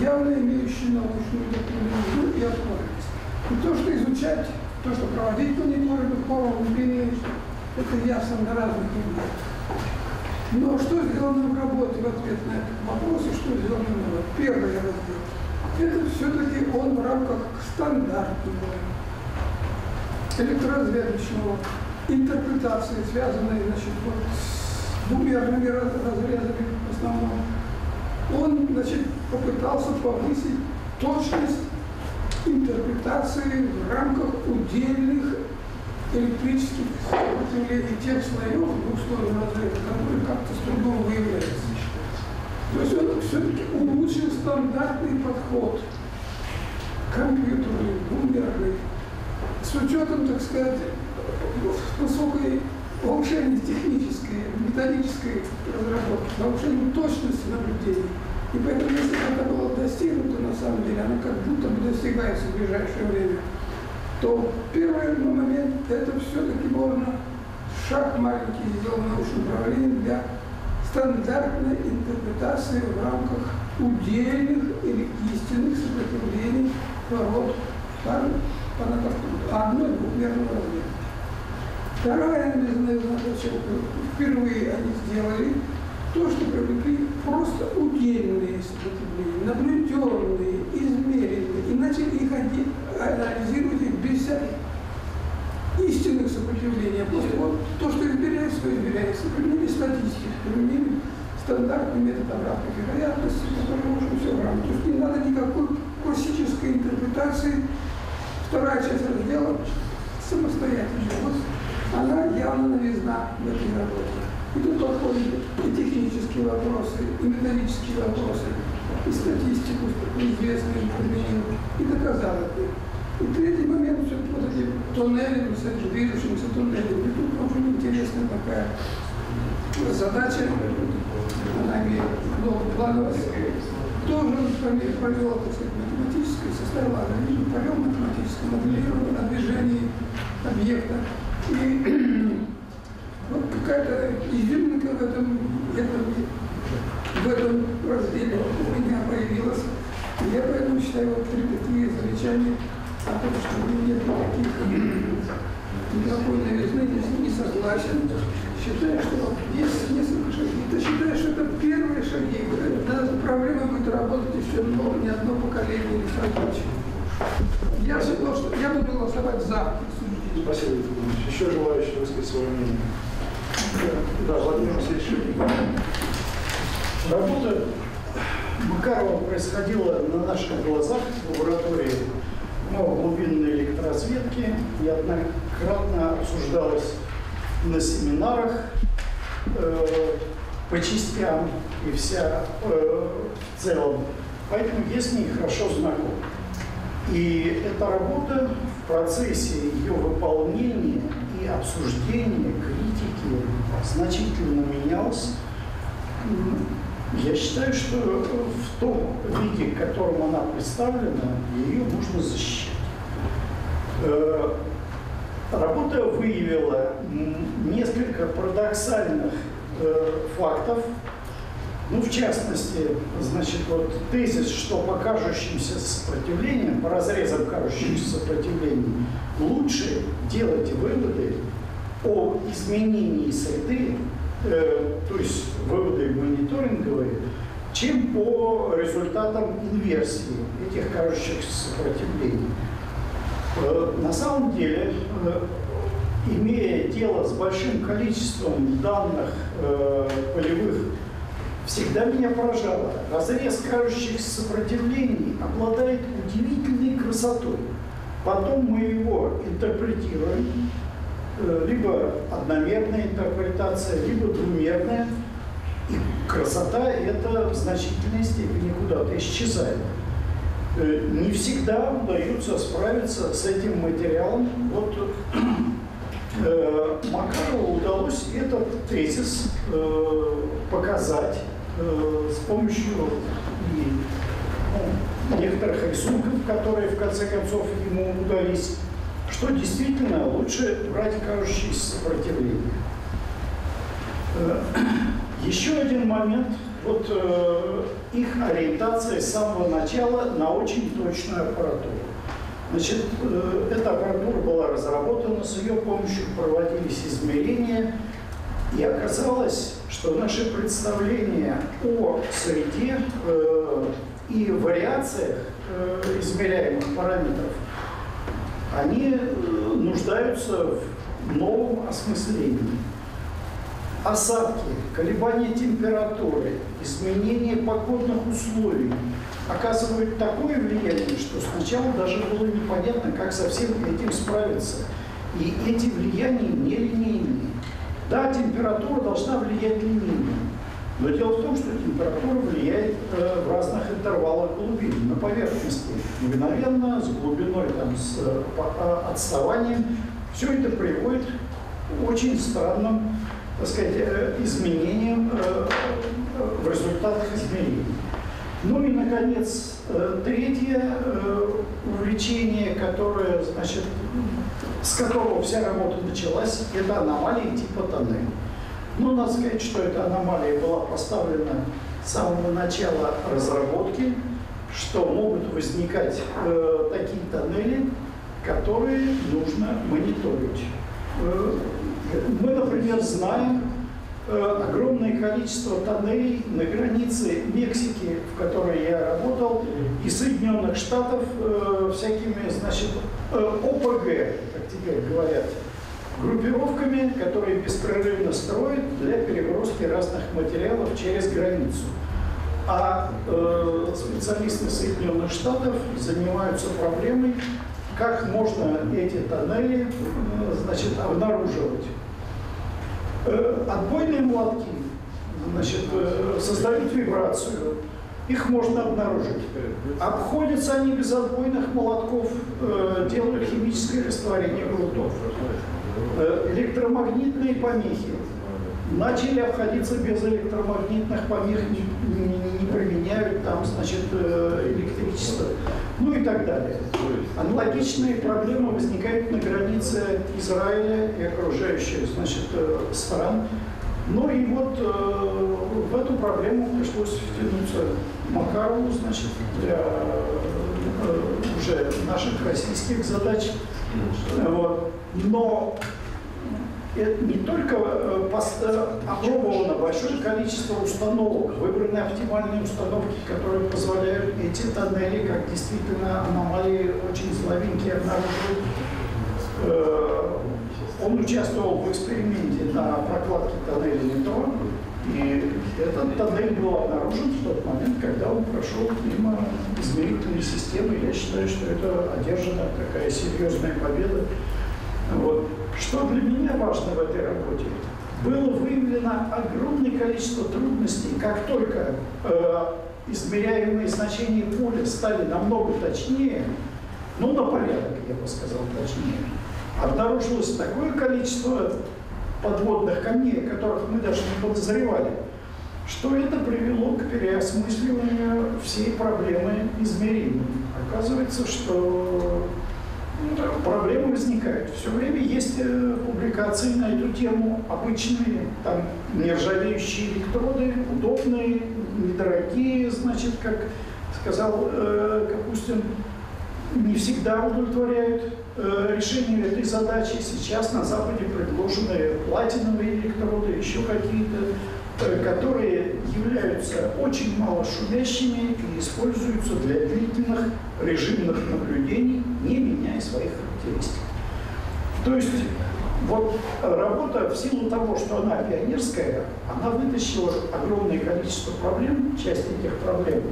явно имеющие научную доктрину и актуальность. И то, что изучать, то, что проводить мониторинг духовного глубины, это ясно на разных уровнях. Но что сделано в работе в ответ на этот вопрос и что сделано в? Первый раздел. Это все-таки он в рамках стандартного электроразведочного интерпретации, связанной значит, вот, с двумерными разрезами в основном, он значит, попытался повысить точность интерпретации в рамках удельных электрических сопротивлений тех слоев двухслойного разряда, которые как-то с трудом выявляются. То есть он все-таки улучшил стандартный подход компьютерный, бумерный, с учетом, так сказать, высокой повышения технической, методической разработки, повышения точности наблюдений. И поэтому, если это было достигнуто, на самом деле, оно как будто бы достигается в ближайшее время, то первый момент это все-таки можно шаг маленький сделал научное управление для стандартной интерпретации в рамках удельных или истинных сопротивлений пород одной двухмерного размера. Вторая задача, впервые они сделали то, что привлекли просто удельные сопротивления, наблюденные, измеренные, и начали их анализировать без всяких истинных сопротивлений. Просто вот то, что измеряется, измеряется. Применили статистику, применили стандартный метод обратной вероятности, который можно все в рамках. То есть не надо никакой классической интерпретации. Вторая часть раздела самостоятельная. Вот она явно новизна в этой работе. И тут подходят и технические вопросы, и методические вопросы, и статистику известную применил, и доказал. И третий момент, все-таки вот туннели, кстати, движущимся туннелями. И тут очень интересная такая задача, она имеет многоплановость. Тоже он провел, так сказать, математическое, составил анализ, провел математическое моделирование на движении объекта. И вот какая-то изюминка в этом, этом, в этом разделе у меня появилась. Я поэтому считаю вот три такие замечания о том, что нет никаких никакой новизны, ним не согласен. Считаю, что есть несколько шагов. Я считаю, что это первые шаги. Над проблемой будет работать еще много, не одно поколение рабочих. Я считаю, что я буду голосовать за. Спасибо, Виктор Иванович. Еще желающие высказать свое мнение? Да, Владимир Васильевич Работа Макарова происходила на наших глазах в лаборатории ну, глубинной электроразведки. Неоднократно обсуждалась на семинарах э, по частям и вся э, в целом. Поэтому я с ней хорошо знаком. И эта работа в процессе ее выполнения и обсуждения, критики значительно менялась. Я считаю, что в том виде, в котором она представлена, ее нужно защищать. Э, работа выявила несколько парадоксальных э, фактов, ну, в частности, значит, вот тезис, что по кажущимся сопротивлениям, по разрезам кажущихся сопротивлений, лучше делать выводы о изменении среды, то есть выводы мониторинговые, чем по результатам инверсии этих кажущихся сопротивлений. Э, на самом деле, э, имея дело с большим количеством данных э, полевых всегда меня поражало. Разрез кажущихся сопротивлений обладает удивительной красотой. Потом мы его интерпретируем, э, либо одномерная интерпретация, либо двумерная. И красота это в значительной степени куда-то исчезает. Э, не всегда удается справиться с этим материалом. Вот э, Макарову удалось этот тезис показать э, с помощью ну, некоторых рисунков, которые в конце концов ему удались, что действительно лучше брать кажущиеся сопротивления. Э, еще один момент, вот э, их ориентация с самого начала на очень точную аппаратуру. Значит, э, эта аппаратура была разработана, с ее помощью проводились измерения, и оказалось, что наши представления о среде э, и вариациях э, измеряемых параметров, они э, нуждаются в новом осмыслении. Осадки, колебания температуры, изменение погодных условий оказывают такое влияние, что сначала даже было непонятно, как со всем этим справиться. И эти влияния нелинейные. Да, температура должна влиять линейно, но дело в том, что температура влияет э, в разных интервалах глубин, на поверхности, мгновенно, с глубиной, там, с э, а, отставанием. Все это приводит к очень странным так сказать, э, изменениям э, э, в результатах изменений. Ну и, наконец, э, третье увлечение, которое, значит, с которого вся работа началась, это аномалии типа тоннеля. Ну, надо сказать, что эта аномалия была поставлена с самого начала разработки, что могут возникать э, такие тоннели, которые нужно мониторить. Э, мы, например, знаем, э, огромное количество тоннелей на границе Мексики, в которой я работал, и Соединенных Штатов э, всякими, значит, э, ОПГ, как теперь говорят, группировками, которые беспрерывно строят для переброски разных материалов через границу. А э, специалисты Соединенных Штатов занимаются проблемой, как можно эти тоннели э, значит, обнаруживать. Э, отбойные молотки значит, э, создают вибрацию, их можно обнаружить. Обходятся они без отбойных молотков, э, делают химическое растворение грунтов. Э, электромагнитные помехи начали обходиться без электромагнитных помех, не, не, не применяют там, значит, э, электричество, ну и так далее. Аналогичные проблемы возникают на границе Израиля и окружающих, значит, э, стран. Ну и вот э, в эту проблему пришлось втянуться Макарову, значит, для э, уже наших российских задач. Вот. Но не только э, э, опробовано большое количество установок, выбраны оптимальные установки, которые позволяют эти тоннели, как действительно аномалии очень слабенькие обнаруживать. Э, он участвовал в эксперименте на прокладке тоннеля метро, и этот тоннель был обнаружен в тот момент, когда он прошел мимо измерительной системы. Я считаю, что это одержана такая серьезная победа. Вот. Что для меня важно в этой работе? Было выявлено огромное количество трудностей, как только э, измеряемые значения поля стали намного точнее, ну, на порядок, я бы сказал, точнее, обнаружилось такое количество подводных камней, которых мы даже не подозревали, что это привело к переосмысливанию всей проблемы измерений. Оказывается, что проблемы возникают. Все время есть э, публикации на эту тему, обычные, там, нержавеющие электроды, удобные, недорогие, значит, как сказал э, Капустин, не всегда удовлетворяют э, решение этой задачи. Сейчас на Западе предложены платиновые электроды, еще какие-то, которые являются очень мало шумящими и используются для длительных режимных наблюдений, не меняя своих характеристик. То есть вот работа в силу того, что она пионерская, она вытащила огромное количество проблем, часть этих проблем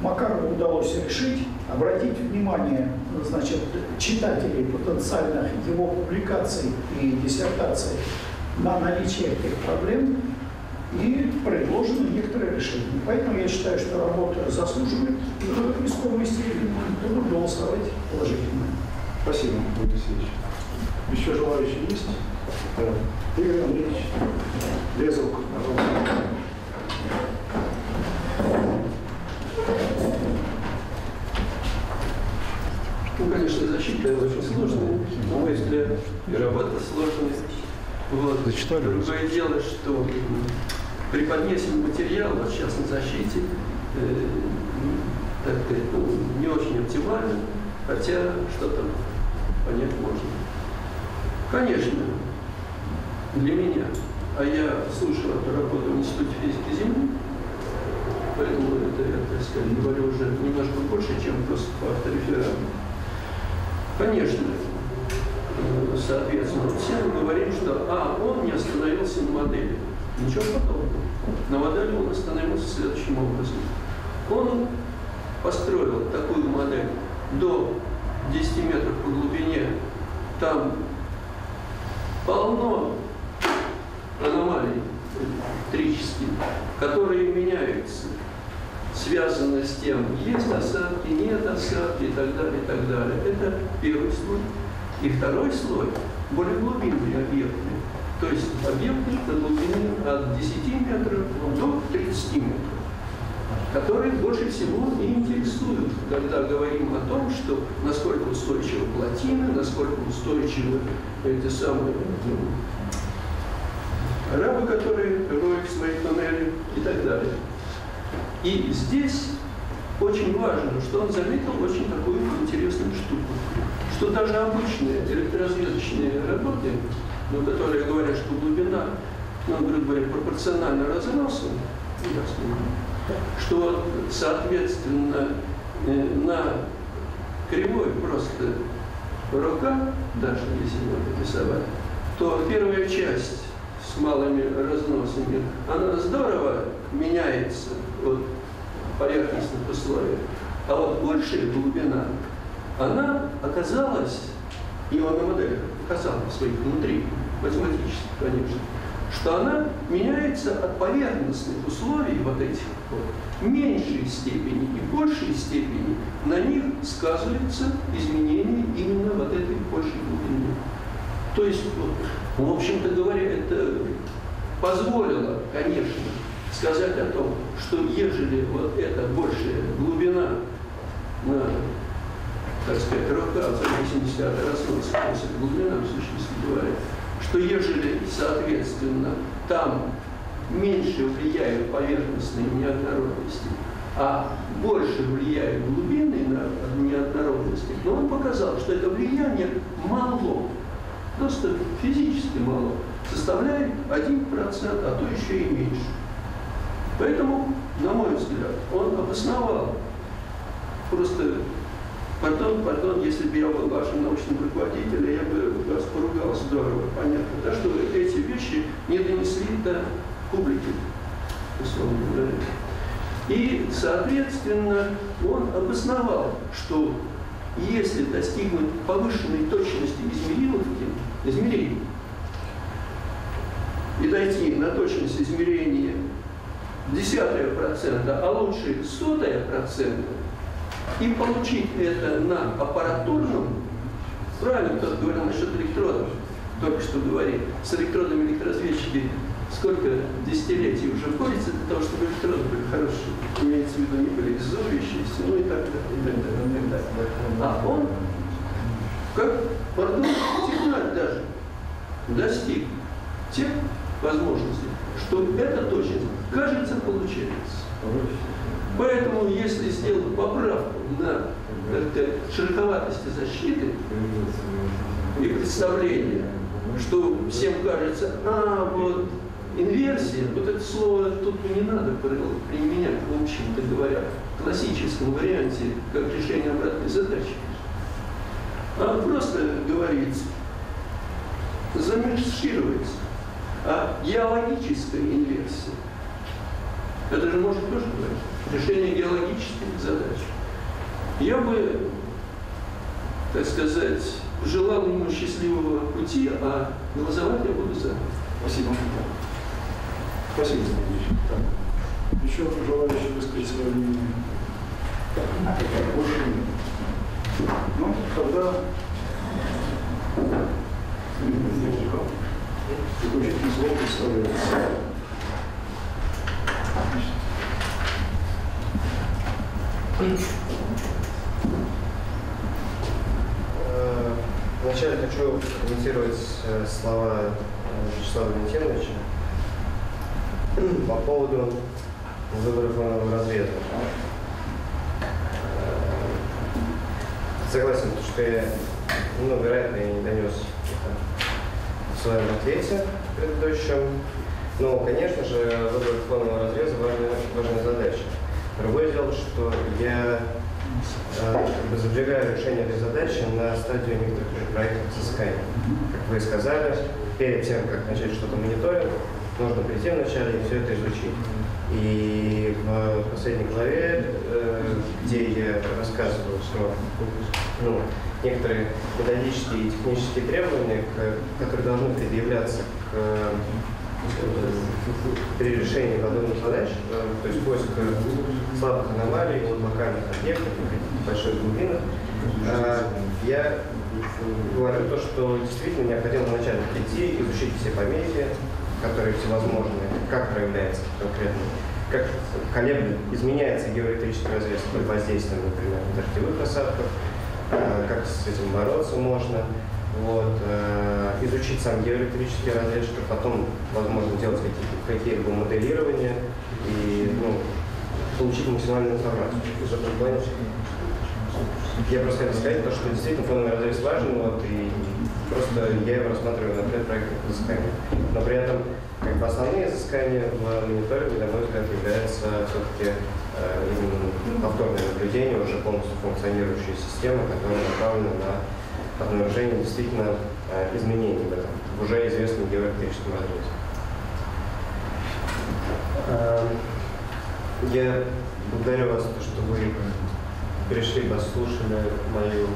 Макарову удалось решить, обратить внимание значит, читателей потенциальных его публикаций и диссертаций на наличие этих проблем и предложены некоторые решения. Поэтому я считаю, что работа заслуживает искомой степени, буду голосовать положительно. Спасибо, Игорь Алексеевич. Еще желающие есть? Да. Игорь Андреевич, Лезрук, пожалуйста. Ну, конечно, защита очень сложная, на мой взгляд, и работа сложная. Вот. Зачитали? Другое дело, что при поднесенном материале, вот сейчас на защите, э, так сказать, ну, не очень оптимально, хотя что-то понять можно. Конечно, для меня, а я слушал эту работу в Институте физики Земли, поэтому это, я, так сказать, говорю уже немножко больше, чем просто по автореферату. Конечно, э, соответственно, все говорим, что а, он не остановился на модели. Ничего подобного. На модели он остановился следующим образом. Он построил такую модель до 10 метров по глубине. Там полно аномалий электрических, которые меняются, связано с тем, есть осадки, нет осадки и так далее, и так далее. Это первый слой. И второй слой более глубинный объекты. То есть объекты на глубине от 10 метров до 30 метров, которые больше всего и интересуют, когда говорим о том, что насколько устойчивы плотины, насколько устойчивы эти самые арабы, которые роют свои туннели и так далее. И здесь очень важно, что он заметил очень такую интересную штуку, что даже обычные электроразведочные работы, ну, которые говорят, что глубина ну, грубо говоря, пропорционально разносу, что, соответственно, э, на кривой просто рука, даже если его рисовать, то первая часть с малыми разносами, она здорово меняется от поверхностных условий. А вот большая глубина, она оказалась, ионная модель показала своих внутри, математически, конечно, что она меняется от поверхностных условий вот этих вот, меньшей степени и большей степени на них сказывается изменение именно вот этой большей глубины. То есть, в общем-то говоря, это позволило, конечно, сказать о том, что ежели вот эта большая глубина на, так сказать, рука в зависимости от разноса, глубина, в сущности говоря, что ежели, соответственно, там меньше влияют поверхностные неоднородности, а больше влияют глубины на неоднородности, но он показал, что это влияние мало, просто физически мало, составляет 1%, а то еще и меньше. Поэтому, на мой взгляд, он обосновал просто Пардон, пардон, если бы я был вашим научным руководителем, я бы вас поругал здорово, понятно, да, что эти вещи не донесли до публики, условно говоря. И, соответственно, он обосновал, что если достигнуть повышенной точности измеривки, измерений и дойти на точность измерения десятая процента, а лучше сотая процента, и получить это на аппаратурном, правильно кто-то говорил насчет электродов, только что говорил, с электродами электроразведчики сколько десятилетий уже борется для того, чтобы электроды были хорошие, имеется в виду, не были зубящиеся, ну и так далее, и так далее. А он, как, пардон, технарь даже, достиг тех возможностей, что это точно, кажется, получается. Поэтому, если сделать поправку на широковатости защиты и представление, что всем кажется, а вот инверсия, вот это слово тут не надо применять, в общем-то говоря, в классическом варианте, как решение обратной задачи. А просто говорится, замешировается. А геологическая инверсия, это же может тоже говорить решение геологических задач. Я бы, так сказать, желал ему счастливого пути, а голосовать я буду за. Спасибо. Спасибо, Сергей Еще желающие высказать свое мнение? Больше нет. Ну, тогда заключительное слово представляется. Э, вначале хочу комментировать э, слова э, Вячеслава Валентиновича по поводу выборов военного разреза. Согласен, что я, ну, вероятно, я не донес в своем ответе предыдущем. Но, конечно же, выбор фонового разреза важная, важная задача. Другое дело, что я э, как бы задвигаю решение этой задачи на стадию некоторых проектов взыскания. Как вы сказали, перед тем, как начать что-то мониторить, нужно прийти вначале и все это изучить. И в последней главе, э, где я рассказываю, что ну, некоторые методические и технические требования, которые должны предъявляться к при решении подобных задач, э, то есть поиск слабых аномалий, локальных объектов, большой глубинах, э, я говорю то, что действительно необходимо вначале прийти, изучить все помехи, которые всевозможны, как проявляется конкретно, как колеблет, изменяется геоэлектрический разрез под воздействием, например, дождевых осадков, э, как с этим бороться можно, вот, э, изучить сам геоэлектрический разрез, чтобы потом, возможно, делать какие-либо моделирования и ну, получить максимальную информацию. Я просто хотел сказать, то, что действительно фоновый разрез важен, вот, и просто я его рассматриваю на предпроектных изысканий. Но при этом как бы основные изыскания в мониторинге, на мой взгляд, являются все-таки э, повторное наблюдение уже полностью функционирующей системы, которая направлена на обнаружение действительно э, изменений в этом, в уже известном геоэлектрическом разрезе. Э, я благодарю вас, что вы пришли, послушали мою,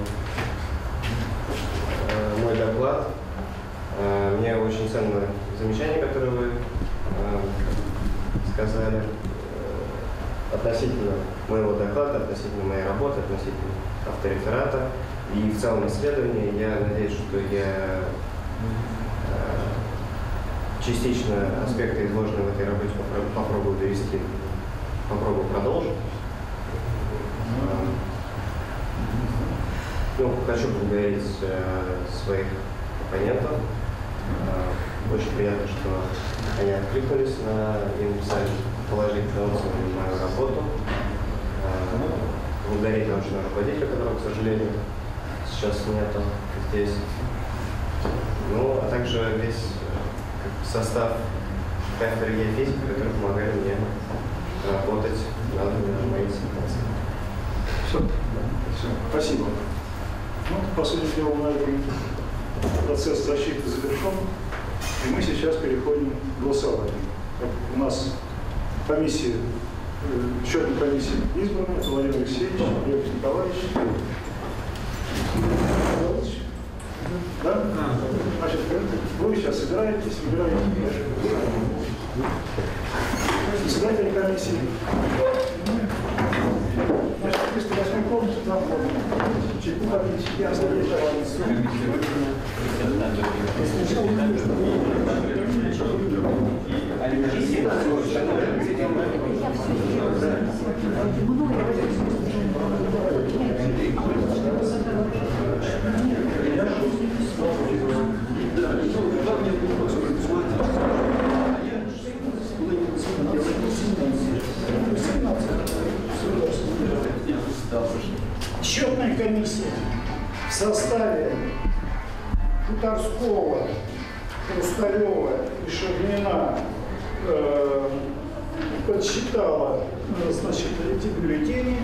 э, мой доклад. Э, мне очень ценно замечания, которые вы сказали относительно моего доклада, относительно моей работы, относительно автореферата и в целом исследования. Я надеюсь, что я э, частично аспекты, изложенные в этой работе, попро- попробую довести, попробую продолжить. Э, Ну, хочу поблагодарить э, своих оппонентов. Очень приятно, что они откликнулись на и написали положительные отзывы на мою работу. Благодарить научного руководителя, которого, к сожалению, сейчас нету здесь. Ну, а также весь э, состав кафедры геофизики, которые помогали мне работать над моей диссертацией. Все. Все. Спасибо. Ну, по сути дела, на этом процесс защиты завершен. И мы сейчас переходим к голосованию. У нас комиссия, э, счетная комиссия избрана, это Владимир Алексеевич, Олег Николаевич. Да? Значит, вы сейчас собираетесь, выбираете председателя комиссии. Значит, 308 комнате, там чайку попить, я оставляю Счетная составе Шутарского, Хрусталева и Шагнина э, подсчитала э, значит, эти бюллетени.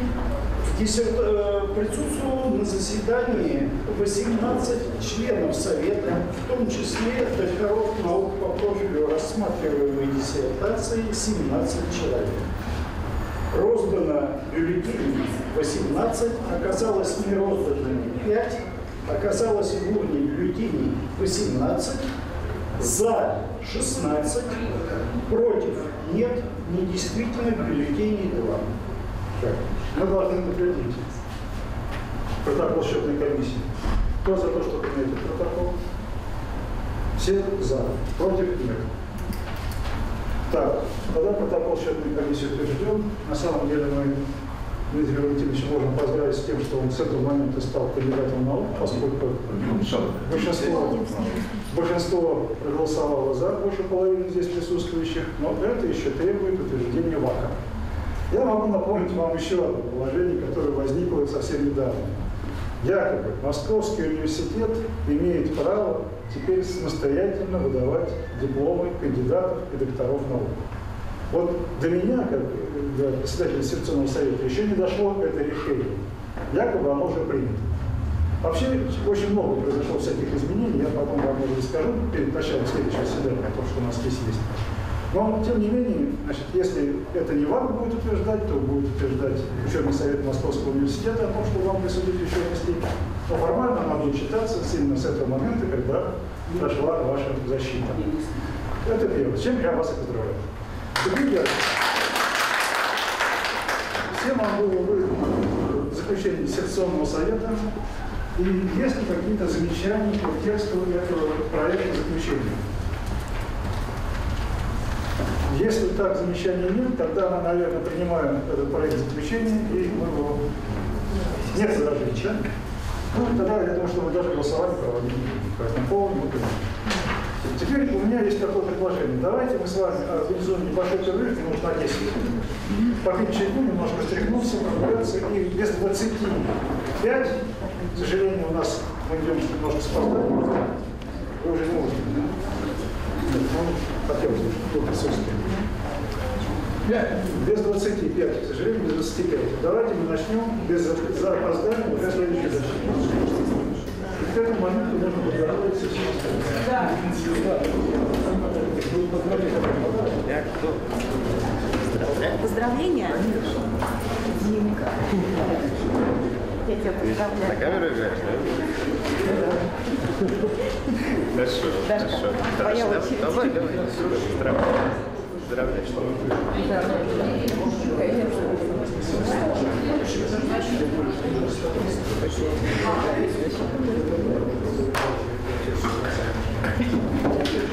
В диссерт- э, присутствовало на заседании 18 членов Совета, в том числе докторов наук по профилю рассматриваемой диссертации 17 человек роздано бюллетеней 18, оказалось не розданными 5, оказалось в урне бюллетеней 18, за 16, против нет, недействительных бюллетеней 2. Так, мы должны утвердить протокол счетной комиссии. Кто за то, что принять этот протокол? Все за, против нет. Так, тогда протокол счетной комиссии утвержден. На самом деле мы Дмитрия Валентиновича можем поздравить с тем, что он с этого момента стал кандидатом наук, поскольку большинство, большинство проголосовало за, больше половины здесь присутствующих, но это еще требует утверждения ВАКа. Я могу напомнить вам еще одно положение, которое возникло совсем недавно. Якобы Московский университет имеет право теперь самостоятельно выдавать дипломы кандидатов и докторов наук. Вот до меня, как до председателя Секционного совета, еще не дошло это решение. Якобы оно уже принято. Вообще очень много произошло всяких изменений, я потом вам уже расскажу перед началом следующего заседания о том, что у нас здесь есть. Но, тем не менее, значит, если это не вам будет утверждать, то будет утверждать ученый совет Московского университета о том, что вам присудить ученый степень. Но формально она будет считаться именно с этого момента, когда прошла ваша защита. Это первое. Чем я вас и поздравляю. Теперь Все могу вы заключение секционного совета. И есть ли какие-то замечания по тексту этого проекта заключения? Если так замечаний нет, тогда мы, наверное, принимаем этот проект заключения, и мы его... Нет возражений? Ну, тогда я думаю, что мы даже голосование проводим по этому поводу. Теперь у меня есть такое предложение. Давайте мы с вами организуем небольшой перерыв, минут на 10 минут. Попить чайку, немножко встряхнуться, прогуляться. И без 25, к сожалению, у нас мы идем немножко с опозданием. Вы уже не можете. Ну, хотелось бы, чтобы присутствие. Без 25, к сожалению, без 25. Давайте мы начнем без за опоздания уже следующий защитник. И к этому моменту нужно подготовиться все остальное. Поздравления. Димка. Я тебя поздравляю. камеру играешь, да? Хорошо, Дашка, хорошо. твоя Хорошо, очередь. Давай, давай. Поздравляю. Поздравляю, что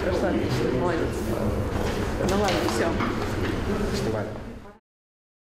Прошла отлично, молодец. Ну ладно, все. Снимали.